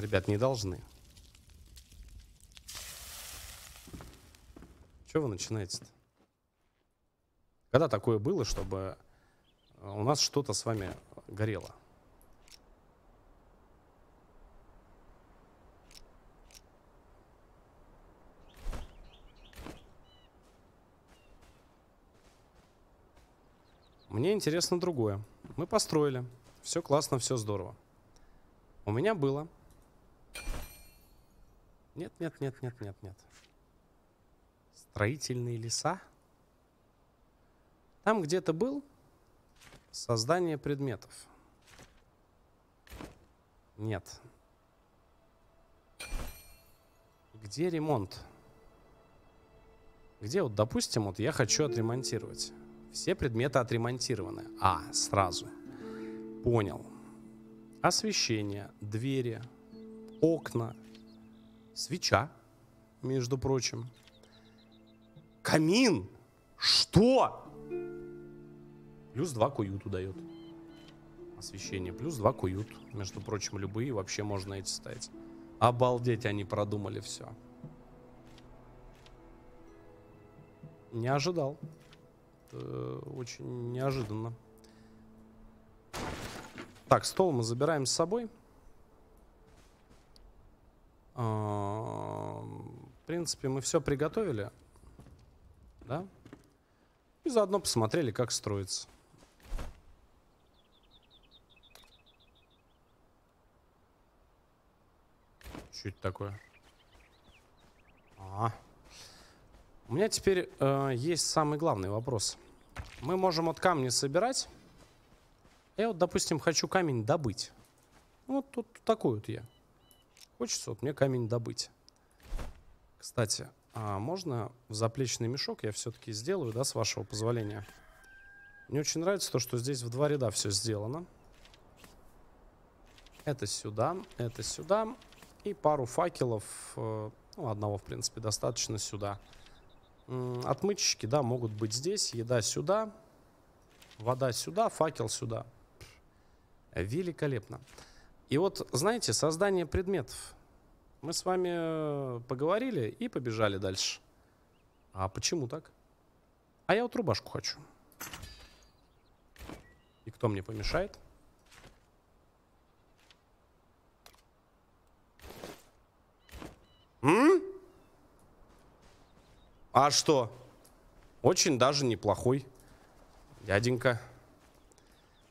Ребят, не должны. Чего вы начинаете-то? Когда такое было, чтобы у нас что-то с вами горело? Мне интересно другое. Мы построили. Все классно, все здорово. У меня было нет, нет, нет, нет, нет, нет. Строительные леса. Там где-то был создание предметов. Нет. Где ремонт? Где вот, допустим, вот я хочу отремонтировать. Все предметы отремонтированы. А, сразу. Понял. Освещение, двери, окна, Свеча, между прочим. Камин. Что? Плюс два к уюту дает. Освещение. Плюс два к уюту. Между прочим, любые вообще можно эти ставить. Обалдеть, они продумали все. Не ожидал. Это очень неожиданно. Так, стол мы забираем с собой. А, в принципе, мы все приготовили. Да? И заодно посмотрели, как строится. Это такое? А. У меня теперь э, есть самый главный вопрос. Мы можем вот камни собирать. Я вот, допустим, хочу камень добыть. Вот тут такой вот я. Хочется вот мне камень добыть. Кстати, а можно в заплечный мешок я все-таки сделаю, да, с вашего позволения? Мне очень нравится то, что здесь в два ряда все сделано. Это сюда, это сюда. И пару факелов, э, ну, одного, в принципе, достаточно сюда. Отмычки, да, могут быть здесь. Еда сюда, вода сюда, факел сюда. Великолепно. И вот, знаете, создание предметов. Мы с вами э, поговорили и побежали дальше. А почему так? А я вот рубашку хочу. И кто мне помешает? М? А что? Очень даже неплохой дяденька.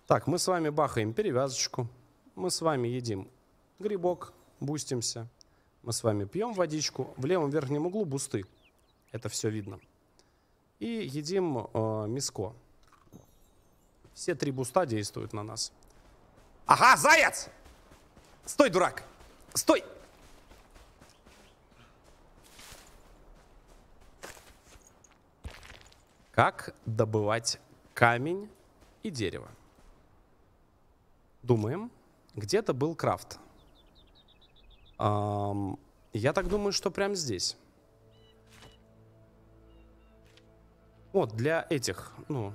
Так, мы с вами бахаем перевязочку мы с вами едим грибок, бустимся. Мы с вами пьем водичку. В левом верхнем углу бусты. Это все видно. И едим э, миско. Все три буста действуют на нас. Ага, заяц! Стой, дурак! Стой! Как добывать камень и дерево? Думаем. Где-то был крафт. Эм, я так думаю, что прямо здесь. Вот, для этих, ну,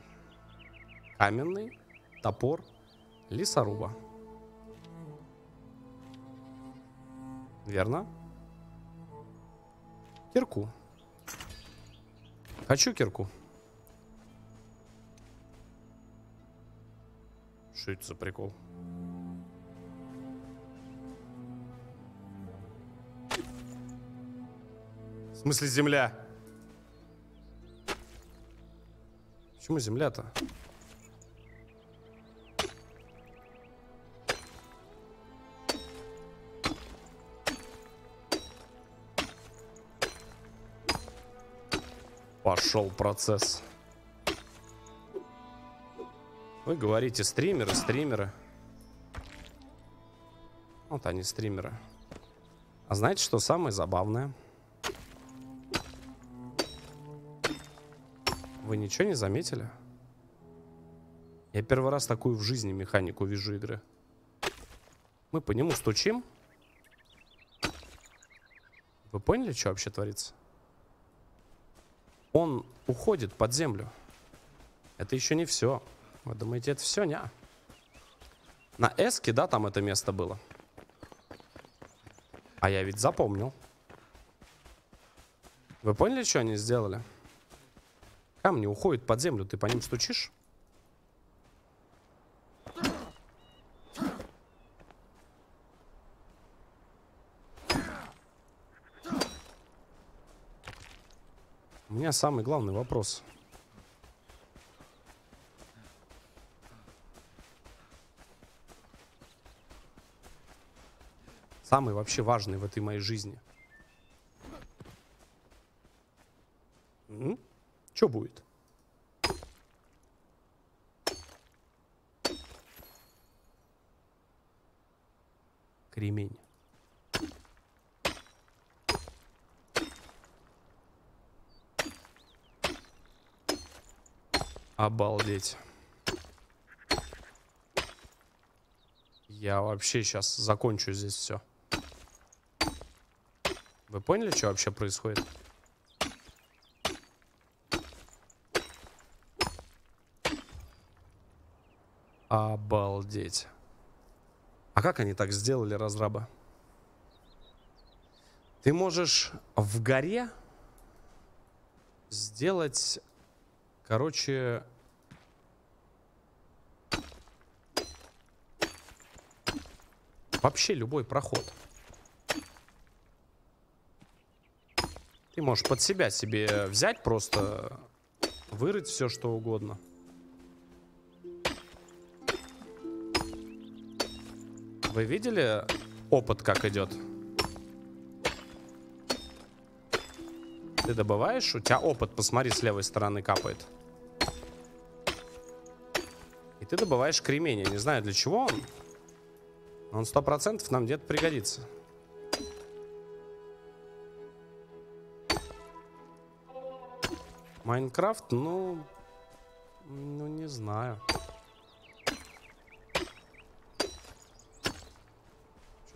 каменный, топор, лесоруба. Верно? Кирку. Хочу кирку. Что это за прикол? В смысле земля? Почему земля-то? Пошел процесс. Вы говорите стримеры, стримеры. Вот они, стримеры. А знаете, что самое забавное? Вы ничего не заметили? Я первый раз такую в жизни механику вижу игры. Мы по нему стучим. Вы поняли, что вообще творится? Он уходит под землю. Это еще не все. Вы думаете, это все? Не. На эске, да, там это место было. А я ведь запомнил. Вы поняли, что они сделали? Камни уходят под землю, ты по ним стучишь? У меня самый главный вопрос. Самый вообще важный в этой моей жизни. Что будет? Кремень. Обалдеть. Я вообще сейчас закончу здесь все. Вы поняли, что вообще происходит? Обалдеть. А как они так сделали, разраба? Ты можешь в горе сделать, короче, вообще любой проход. Ты можешь под себя себе взять, просто вырыть все, что угодно. Вы видели опыт, как идет? Ты добываешь? У тебя опыт, посмотри, с левой стороны капает. И ты добываешь кремень. Я не знаю, для чего он. Он сто процентов нам где-то пригодится. Майнкрафт, ну... Ну, не знаю.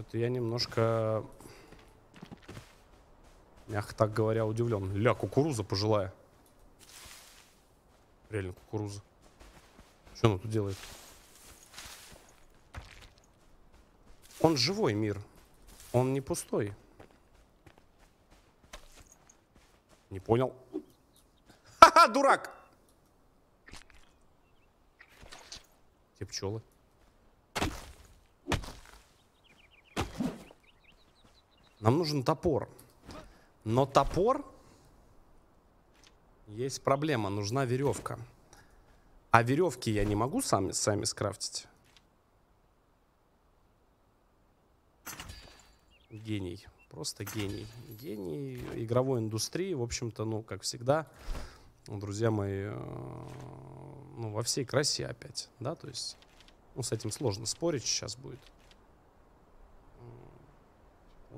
Что-то я немножко, мягко так говоря, удивлен. Ля, кукуруза пожилая. Реально кукуруза. Что она тут делает? Он живой мир. Он не пустой. Не понял. Ха-ха, дурак! Те пчелы. Нам нужен топор. Но топор... Есть проблема, нужна веревка. А веревки я не могу сами, сами скрафтить. Гений. Просто гений. Гений игровой индустрии, в общем-то, ну, как всегда, друзья мои, э, ну, во всей красе опять, да, то есть, ну, с этим сложно спорить сейчас будет.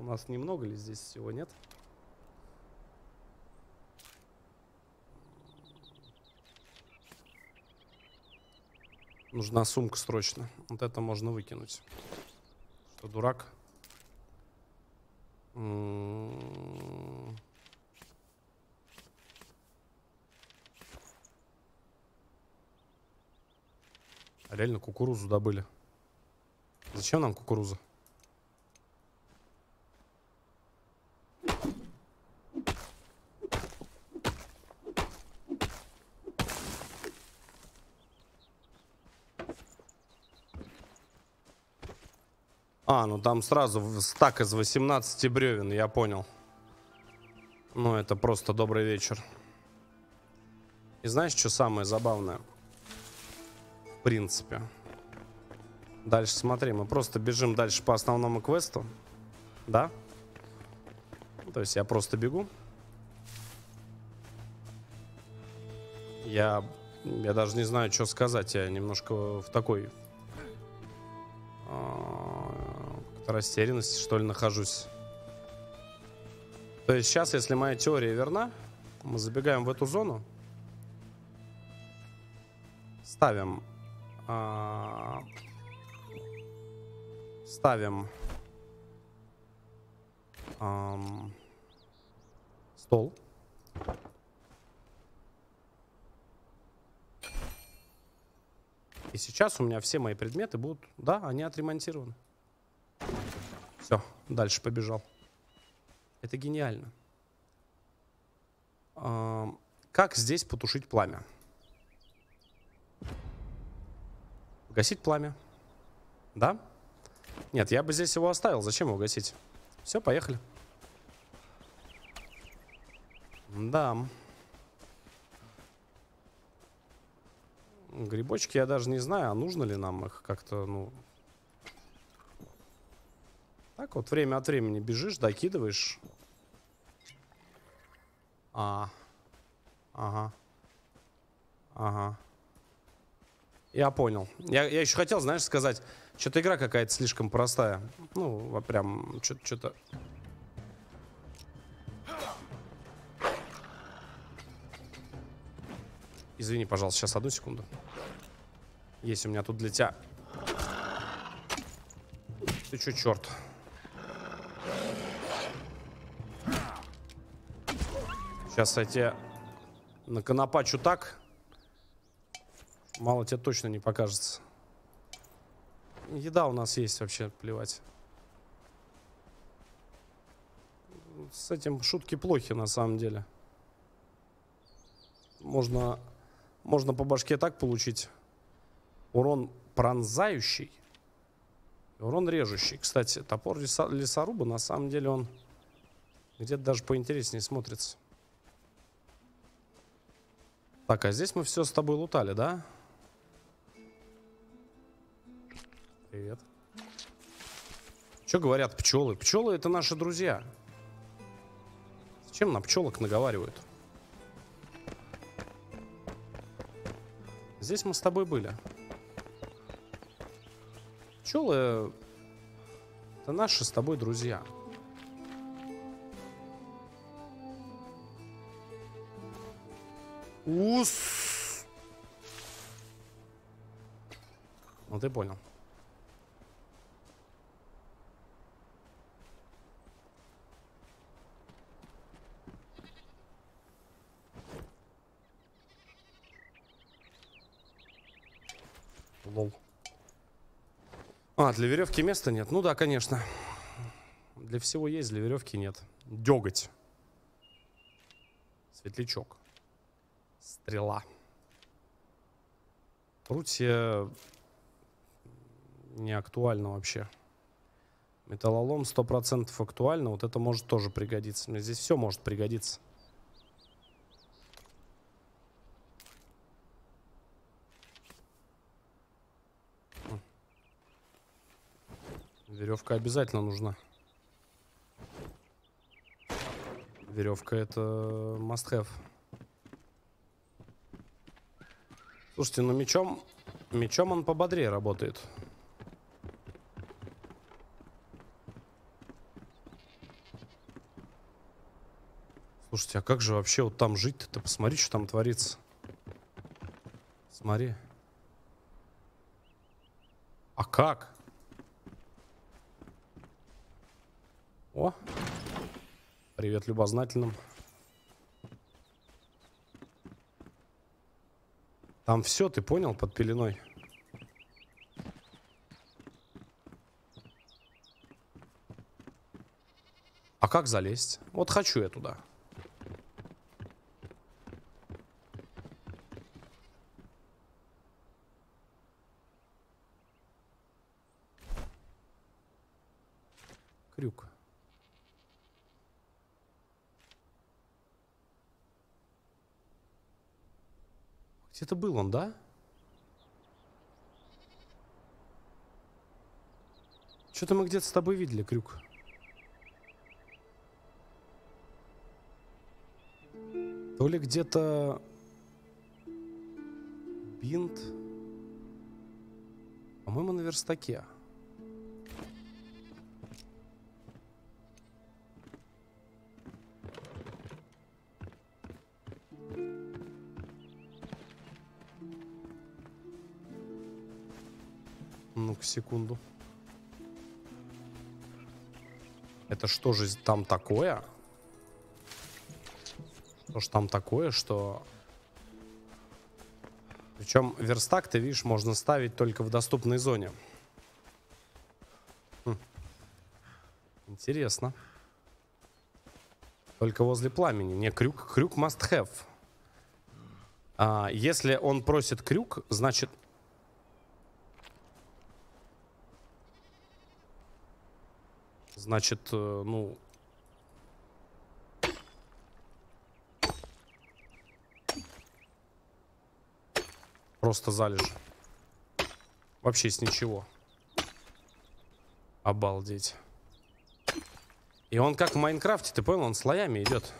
У нас немного ли здесь всего, нет? Нужна сумка срочно. Вот это можно выкинуть. Что, дурак? М-м-м. реально кукурузу добыли. Зачем нам кукуруза? А, ну там сразу стак из 18 бревен, я понял. Ну, это просто добрый вечер. И знаешь, что самое забавное? В принципе. Дальше смотри, мы просто бежим дальше по основному квесту. Да? То есть я просто бегу. Я, я даже не знаю, что сказать. Я немножко в такой растерянности, что ли, нахожусь. То есть сейчас, если моя теория верна, мы забегаем в эту зону. ставим... А, ставим... Ам, стол. И сейчас у меня все мои предметы будут... Да, они отремонтированы. Все, дальше побежал. Это гениально. Как здесь потушить пламя? Гасить пламя. Да? Нет, я бы здесь его оставил. Зачем его гасить? Все, поехали. Да. Грибочки я даже не знаю, а нужно ли нам их как-то, ну... Так вот, время от времени бежишь, докидываешь. А. Ага. Ага. Я понял. Я, я еще хотел, знаешь, сказать, что-то игра какая-то слишком простая. Ну, прям, что-то... Извини, пожалуйста, сейчас одну секунду. Есть у меня тут для тебя... Ты что, черт? Сейчас я тебе наконопачу так. Мало тебе точно не покажется. Еда у нас есть вообще, плевать. С этим шутки плохи на самом деле. Можно можно по башке так получить. Урон пронзающий. Урон режущий. Кстати, топор леса лесоруба, на самом деле, он где-то даже поинтереснее смотрится. Так, а здесь мы все с тобой лутали, да? Привет. Что говорят пчелы? Пчелы это наши друзья. Зачем на пчелок наговаривают? Здесь мы с тобой были. Пчелы это наши с тобой друзья. Ус. Ну ты понял. Лол. А, для веревки места нет. Ну да, конечно. Для всего есть, для веревки нет. Деготь. Светлячок. Стрела. Прутья не актуально вообще. Металлолом 100% актуально. Вот это может тоже пригодиться. Мне здесь все может пригодиться. Веревка обязательно нужна. Веревка это must have. Слушайте, ну мечом, мечом он пободрее работает. Слушайте, а как же вообще вот там жить-то? Ты посмотри, что там творится. Смотри. А как? О! Привет любознательным. Там все, ты понял, под пеленой. А как залезть? Вот хочу я туда. Крюк. Где-то был он, да? Что-то мы где-то с тобой видели, Крюк. То ли где-то бинт. По-моему, на верстаке. минутку, секунду. Это что же там такое? Что ж там такое, что... Причем верстак, ты видишь, можно ставить только в доступной зоне. Хм. Интересно. Только возле пламени. Не, крюк, крюк must have. А, если он просит крюк, значит... Значит, э, ну... Просто залежи. Вообще с ничего. Обалдеть. И он как в Майнкрафте, ты понял? Он слоями идет.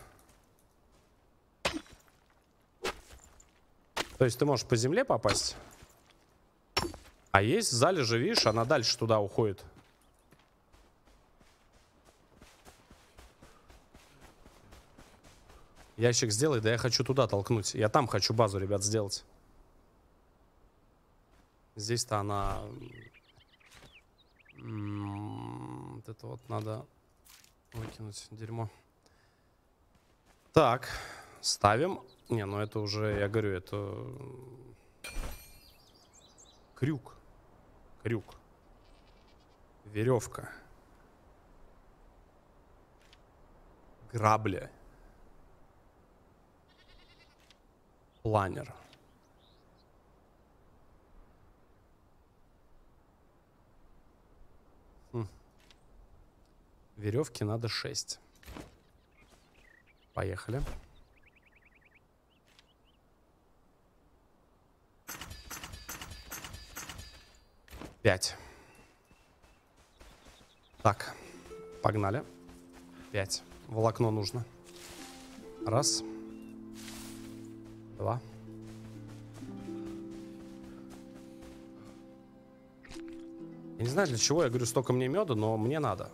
То есть ты можешь по земле попасть. А есть залежи, видишь, она дальше туда уходит. Ящик сделай, да я хочу туда толкнуть. Я там хочу базу, ребят, сделать. Здесь-то она... Вот это вот надо выкинуть дерьмо. Так, ставим. Не, ну это уже, я говорю, это... Крюк. Крюк. Веревка. Грабли. Планер. Хм. Веревки надо 6. Поехали. Пять. Так, погнали. Пять. Волокно нужно. Раз. Два. Я не знаю, для чего я говорю столько мне меда, но мне надо.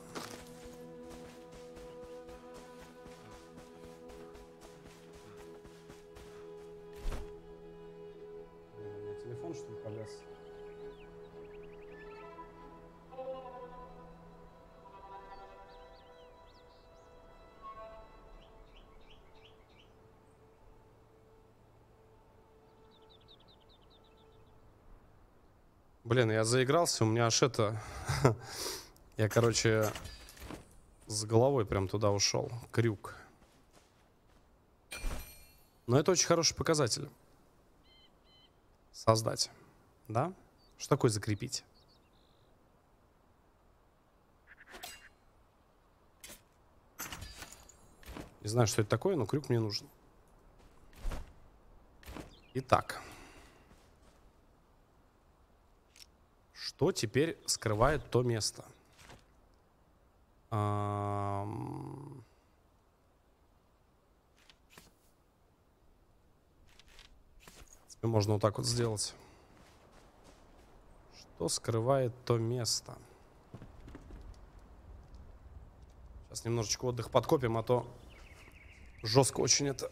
Заигрался, у меня аж это... [LAUGHS] я, короче, с головой прям туда ушел. Крюк. Но это очень хороший показатель. Создать. Да? Что такое закрепить? Не знаю, что это такое, но крюк мне нужен. Итак. Что теперь скрывает то место? Ам... Можно вот так вот сделать. Что скрывает то место? Сейчас немножечко отдых подкопим, а то жестко очень это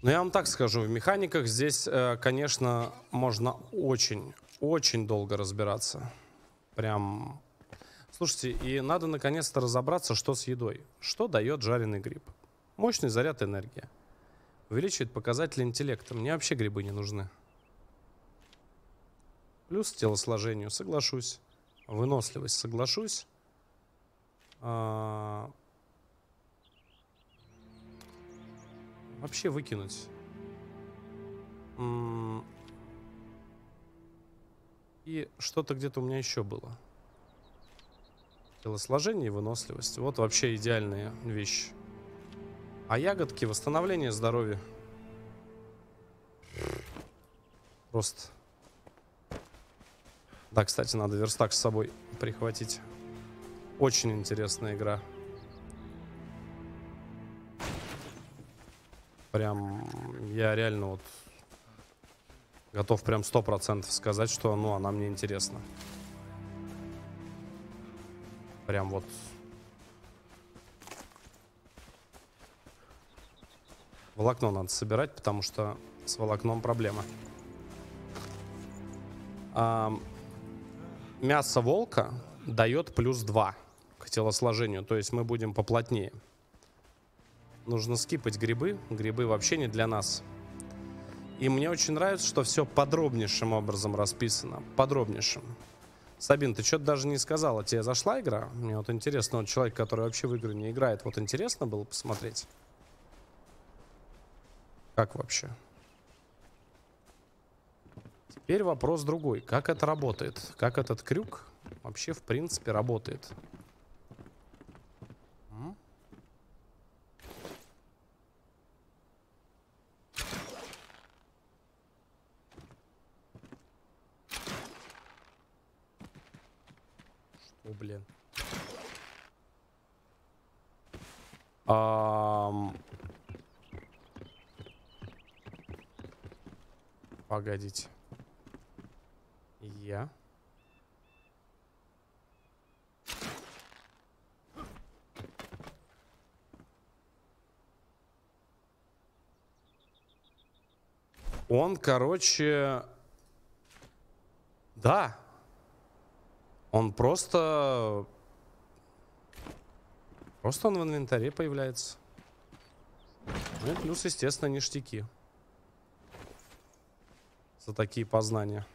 Ну, я вам так скажу, в механиках здесь, э, конечно, можно очень, очень долго разбираться. Прям... Слушайте, и надо наконец-то разобраться, что с едой. Что дает жареный гриб? Мощный заряд энергии. Увеличивает показатели интеллекта. Мне вообще грибы не нужны. Плюс телосложению, соглашусь. Выносливость, соглашусь. А, вообще выкинуть. И что-то где-то у меня еще было. Телосложение и выносливость. Вот вообще идеальные вещи. А ягодки, восстановление здоровья. Просто. Да, кстати, надо верстак с собой прихватить. Очень интересная игра. Прям я реально вот готов прям сто процентов сказать, что ну она мне интересна. Прям вот. Волокно надо собирать, потому что с волокном проблема. А, мясо волка дает плюс 2 к телосложению. То есть мы будем поплотнее. Нужно скипать грибы. Грибы вообще не для нас. И мне очень нравится, что все подробнейшим образом расписано. Подробнейшим. Сабин, ты что-то даже не сказала. Тебе зашла игра? Мне вот интересно, вот человек, который вообще в игры не играет, вот интересно было посмотреть? Как вообще? Теперь вопрос другой. Как это работает? Как этот крюк вообще в принципе работает? Что, блин? Um... Погодите. Я. Он, короче... Да. Он просто... Просто он в инвентаре появляется. Ну и плюс, естественно, ништяки. За такие познания.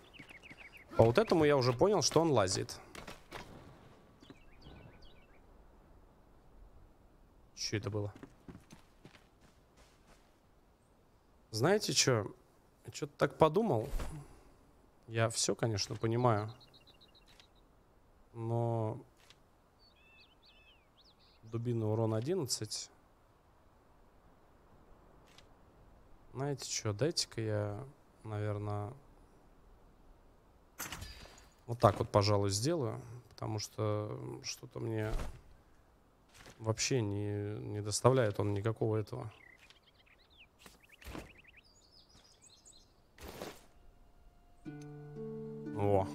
По вот этому я уже понял, что он лазит. Что это было? Знаете что? Что-то так подумал. Я все, конечно, понимаю. Но... Дубина урон 11. Знаете что, дайте-ка я, наверное, вот так вот, пожалуй, сделаю. Потому что что-то мне вообще не, не доставляет он никакого этого. О.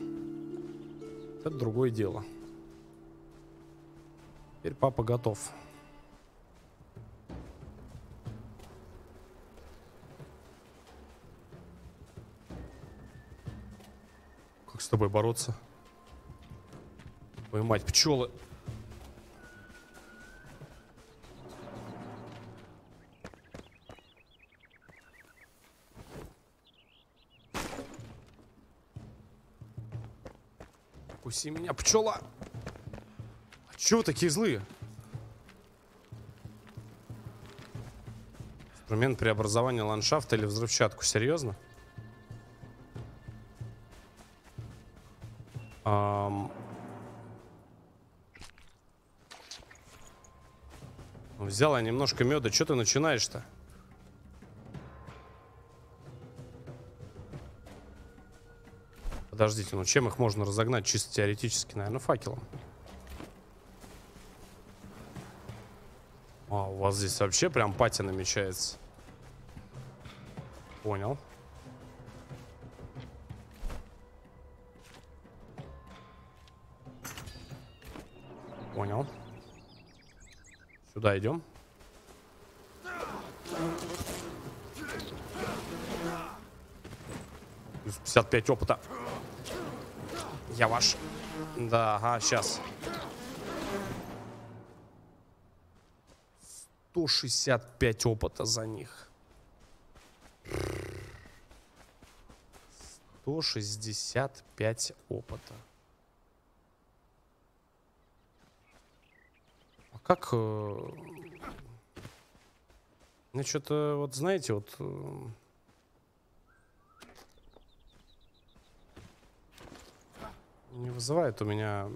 Это другое дело. Теперь папа готов. Как с тобой бороться? Твою мать, пчелы. Укуси меня, пчела. А чего такие злые? Инструмент преобразования ландшафта или взрывчатку. Серьезно? Ам... Взял я немножко меда. Что ты начинаешь-то? Подождите, ну чем их можно разогнать чисто теоретически? Наверное, факелом. А, у вас здесь вообще прям пати намечается. Понял. Понял. Сюда идем. Плюс 55 опыта. Я ваш. Да, ага, сейчас. 165 опыта за них. 165 опыта. А как... Э, ну, что-то, вот знаете, вот... не вызывает у меня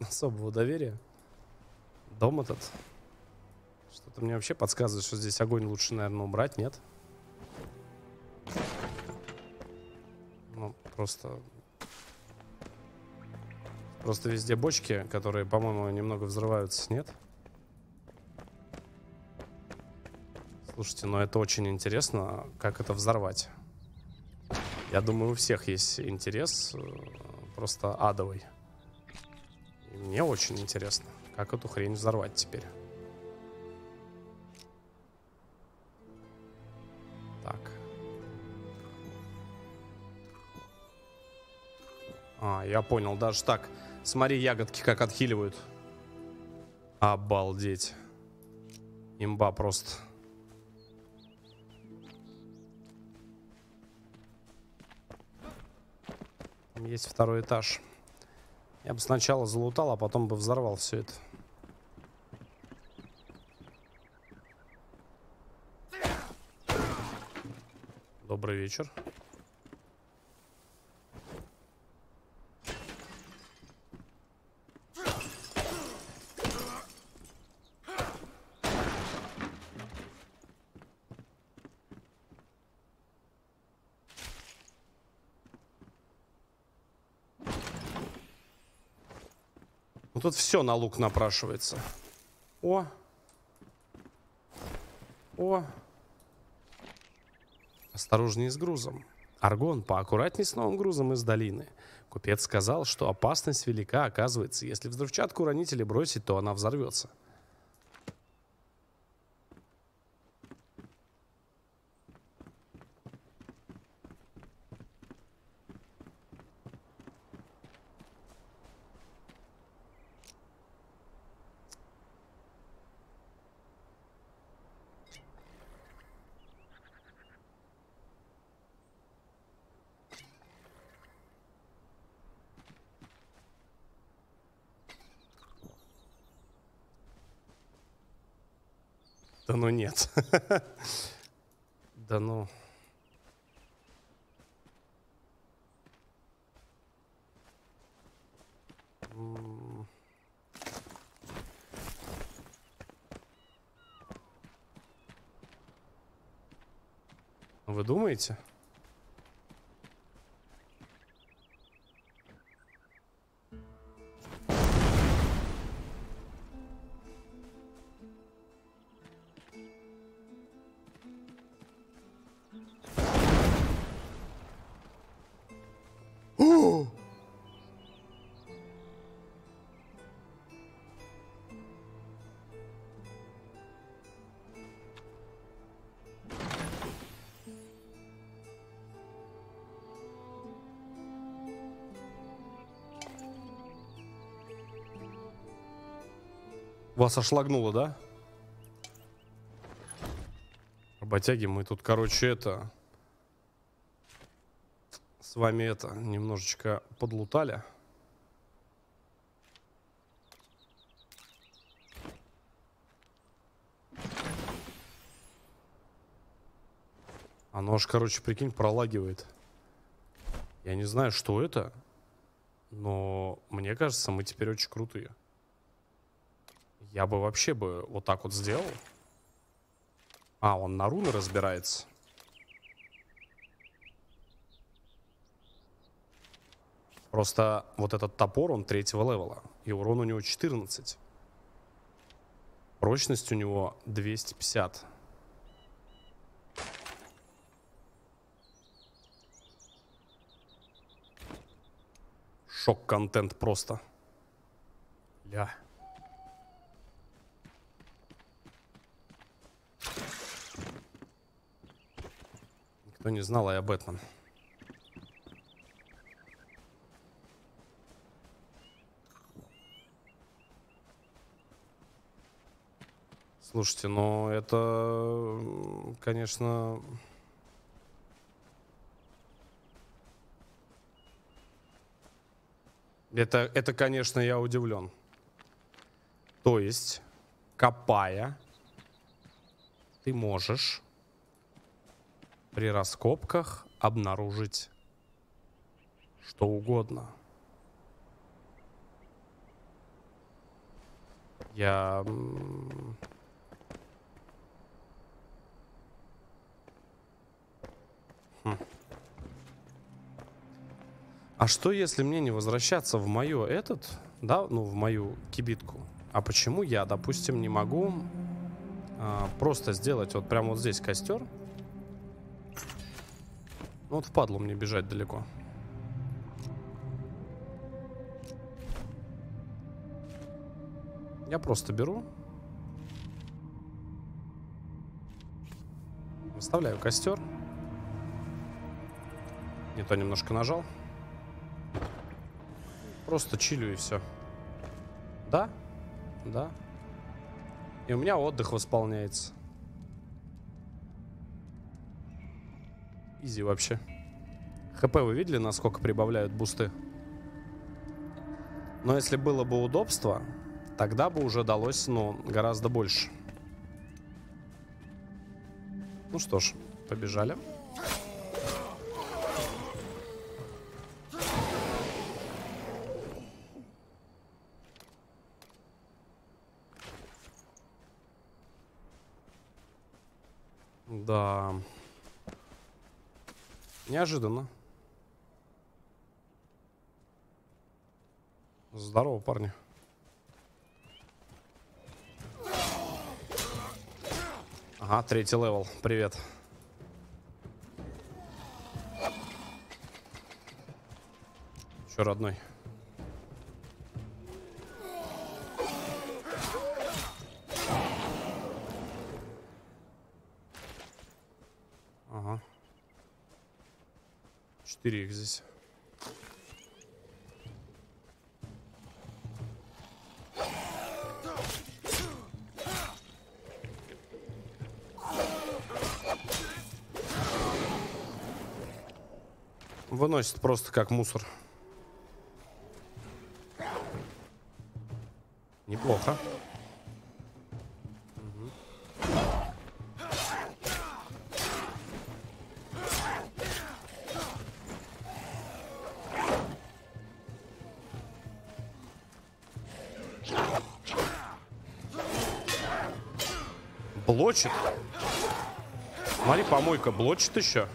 особого доверия. Дом этот. Что-то мне вообще подсказывает, что здесь огонь лучше, наверное, убрать, нет? Ну, просто... Просто везде бочки, которые, по-моему, немного взрываются, нет? Слушайте, ну это очень интересно, как это взорвать. Я думаю, у всех есть интерес э, просто адовый. И мне очень интересно, как эту хрень взорвать теперь. Так. А, я понял, даже так. Смотри, ягодки как отхиливают. Обалдеть. Имба просто. Есть второй этаж. Я бы сначала залутал, а потом бы взорвал все это. Добрый вечер. Тут все на лук напрашивается. О! О! Осторожнее с грузом. Аргон, поаккуратней с новым грузом из долины. Купец сказал, что опасность велика, оказывается. Если взрывчатку уронить или бросить, то она взорвется. Нет. Да ну. Вы думаете? Вас ошлагнуло, да? Работяги, мы тут, короче, это... С вами это, немножечко подлутали. Оно аж, короче, прикинь, пролагивает. Я не знаю, что это, но мне кажется, мы теперь очень крутые. Я бы вообще бы вот так вот сделал. А, он на руны разбирается. Просто вот этот топор, он третьего левела. И урон у него 14. Прочность у него 250. Шок-контент просто. Ля. Кто не знал, я Бэтмен. Слушайте, ну это, конечно... Это, это, конечно, я удивлен. То есть, копая, ты можешь при раскопках обнаружить что угодно. Я... Хм. А что, если мне не возвращаться в мою этот, да, ну, в мою кибитку? А почему я, допустим, не могу а, просто сделать вот прямо вот здесь костер? Ну вот впадло мне бежать далеко. Я просто беру. Выставляю костер. Не то немножко нажал. Просто чилю и все. Да? Да. И у меня отдых восполняется. Изи вообще. ХП вы видели, насколько прибавляют бусты? Но если было бы удобство, тогда бы уже далось, ну, гораздо больше. Ну что ж, побежали. Да. Неожиданно. Здорово, парни. Ага, третий level. Привет. Че, родной? Ага. Четыре их здесь. Выносит просто как мусор. Блочит. Смотри, помойка блочит еще.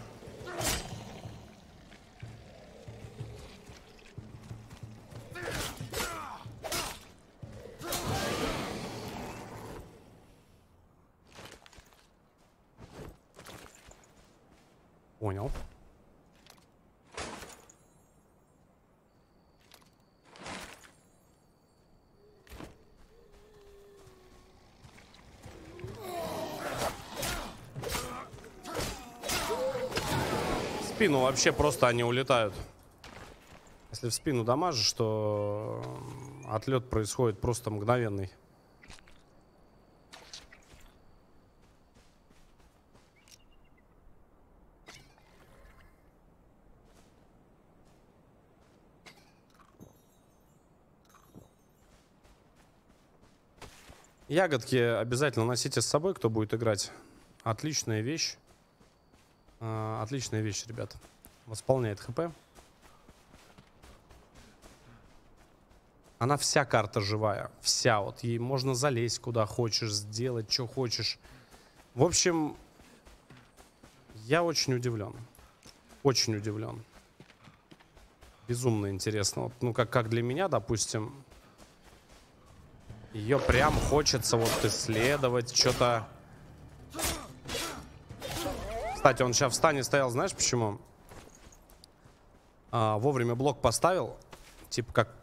Спину вообще просто они улетают. Если в спину дамажишь, то отлет происходит просто мгновенный. Ягодки обязательно носите с собой, кто будет играть. Отличная вещь. А, отличная вещь, ребят. Восполняет хп. Она вся карта живая. Вся. Вот ей можно залезть куда хочешь, сделать, что хочешь. В общем, я очень удивлен. Очень удивлен. Безумно интересно. Вот, ну, как, как для меня, допустим, ее прям хочется вот исследовать, что-то... Кстати, он сейчас в стане стоял, знаешь почему? А, вовремя блок поставил. Типа как...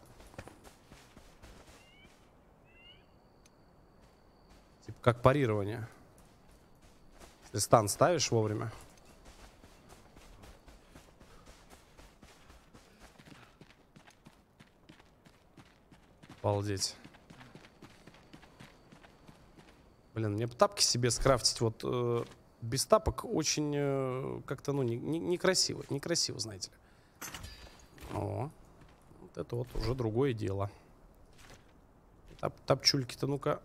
Типа как парирование. Если стан ставишь вовремя. Обалдеть. Блин, мне тапки себе скрафтить вот э, без тапок очень э, как-то, ну, некрасиво. Не, не некрасиво, знаете ли. О, вот это вот уже другое дело. Тап, тапчульки-то, ну-ка.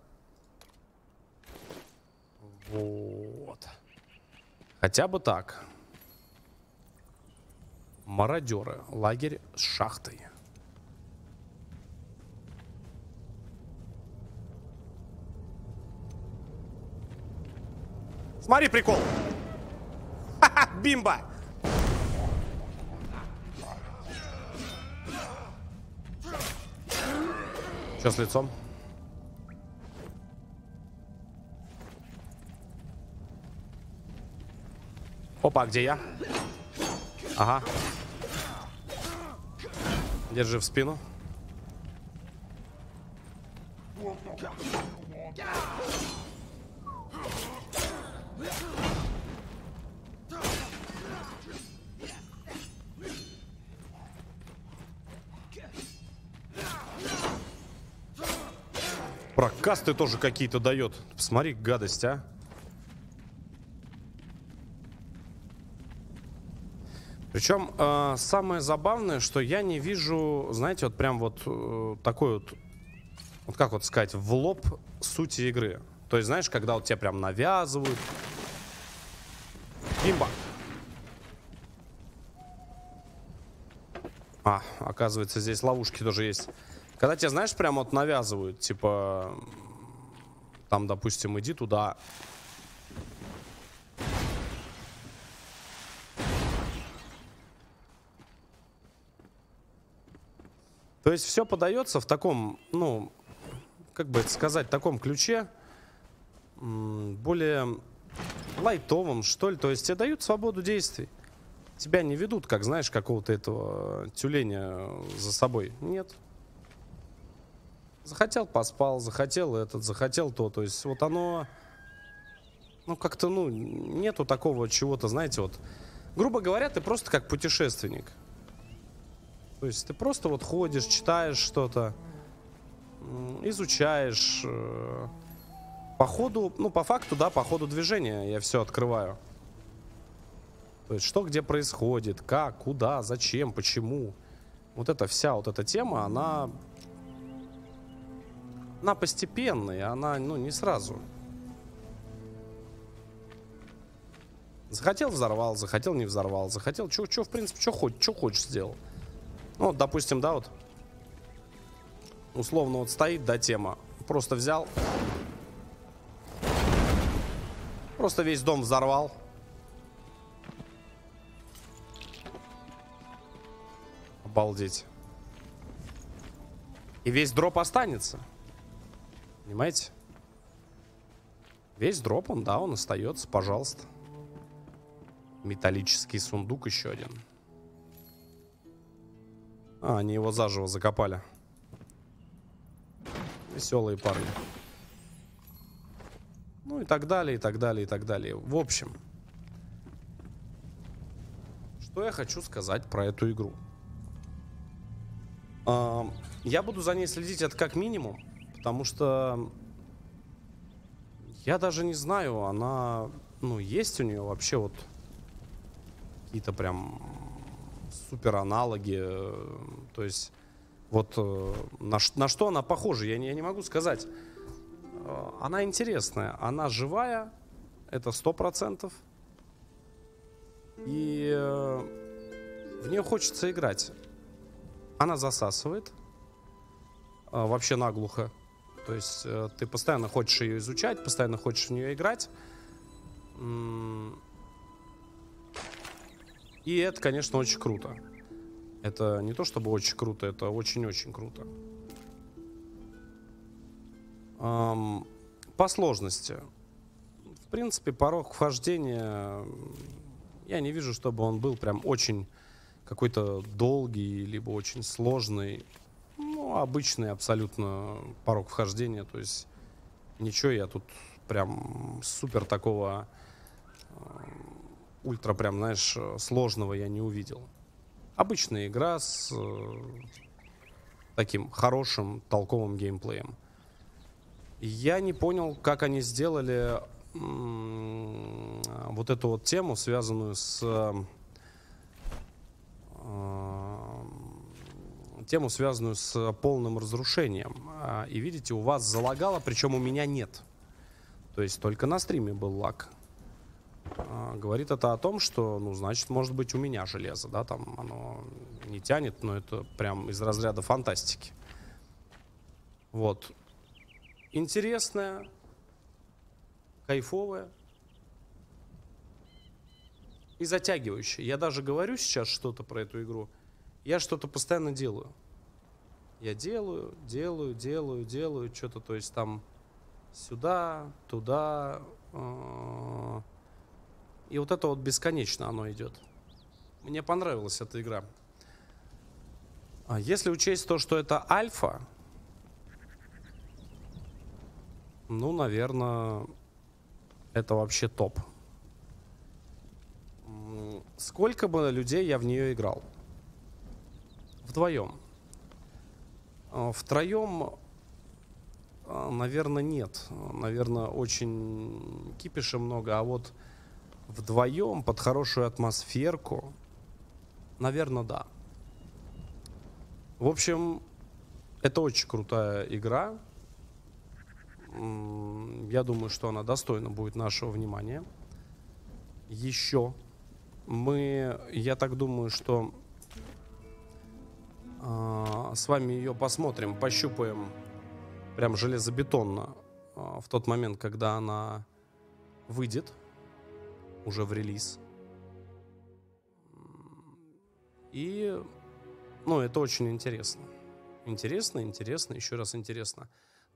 Вот. Хотя бы так. Мародеры. Лагерь с шахтой. Смотри прикол. Ха-ха, бимба. Что с лицом? Опа, где я? Ага. Держи в спину. Прокасты тоже какие-то дает. Посмотри, гадость, а. Причем э, самое забавное, что я не вижу, знаете, вот прям вот э, такой вот, вот как вот сказать, в лоб сути игры. То есть, знаешь, когда вот тебе прям навязывают. Имба. А, оказывается, здесь ловушки тоже есть. Когда тебе, знаешь, прям вот навязывают, типа, там, допустим, иди туда, То есть все подается в таком, ну, как бы это сказать, таком ключе, более лайтовом, что ли. То есть тебе дают свободу действий. Тебя не ведут, как, знаешь, какого-то этого тюленя за собой. Нет. Захотел, поспал, захотел этот, захотел то. То есть вот оно, ну, как-то, ну, нету такого чего-то, знаете, вот, грубо говоря, ты просто как путешественник. То есть ты просто вот ходишь, читаешь что-то, изучаешь. Э, по ходу, ну, по факту, да, по ходу движения я все открываю. То есть что где происходит, как, куда, зачем, почему. Вот эта вся вот эта тема, она... Она постепенная, она, ну, не сразу. Захотел, взорвал, захотел, не взорвал, захотел, что, в принципе, что хочешь, что хочешь сделал. Ну, допустим, да, вот. Условно вот стоит, да, тема. Просто взял. Просто весь дом взорвал. Обалдеть. И весь дроп останется. Понимаете? Весь дроп, он, да, он остается, пожалуйста. Металлический сундук еще один. А, они его заживо закопали. Веселые парни. Ну и так далее, и так далее, и так далее. В общем, что я хочу сказать про эту игру. Я буду за ней следить это как минимум, потому что я даже не знаю, она, ну, есть у нее вообще вот какие-то прям супер аналоги. Э, то есть вот э, на, на что она похожа, я не, я не могу сказать. Э, она интересная, она живая, это сто процентов. И в нее хочется играть. Она засасывает. Вообще наглухо. То есть ты постоянно хочешь ее изучать, постоянно хочешь в нее играть. И это, конечно, очень круто. Это не то чтобы очень круто, это очень-очень круто. По сложности. В принципе, порог вхождения я не вижу, чтобы он был прям очень какой-то долгий, либо очень сложный. Ну, обычный абсолютно порог вхождения. То есть ничего я тут прям супер такого ультра прям, знаешь, сложного я не увидел. Обычная игра с э, таким хорошим, толковым геймплеем. Я не понял, как они сделали вот эту вот тему, связанную с э, тему, связанную с полным разрушением. А, и видите, у вас залагало, причем у меня нет. То есть только на стриме был лаг. А, говорит это о том, что, ну, значит, может быть, у меня железо, да, там оно не тянет, но это прям из разряда фантастики. Вот. Интересная, кайфовая и затягивающая. Я даже говорю сейчас что-то про эту игру, я что-то постоянно делаю. Я делаю, делаю, делаю, делаю, что-то, то есть там сюда, туда, э и вот это вот бесконечно оно идет. Мне понравилась эта игра. А если учесть то, что это альфа, Ну, наверное, это вообще топ. Сколько бы людей я в нее играл? Вдвоем. А, Втроем, а, наверное, нет. Наверное, очень кипиша много. А вот вдвоем под хорошую атмосферку, наверное, да. В общем, это очень крутая игра. Я думаю, что она достойна будет нашего внимания. Еще мы, я так думаю, что э, с вами ее посмотрим, пощупаем прям железобетонно э, в тот момент, когда она выйдет уже в релиз. И, ну, это очень интересно. Интересно, интересно, еще раз интересно.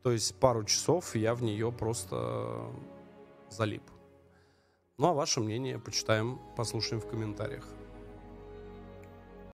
То есть пару часов я в нее просто залип. Ну а ваше мнение почитаем, послушаем в комментариях.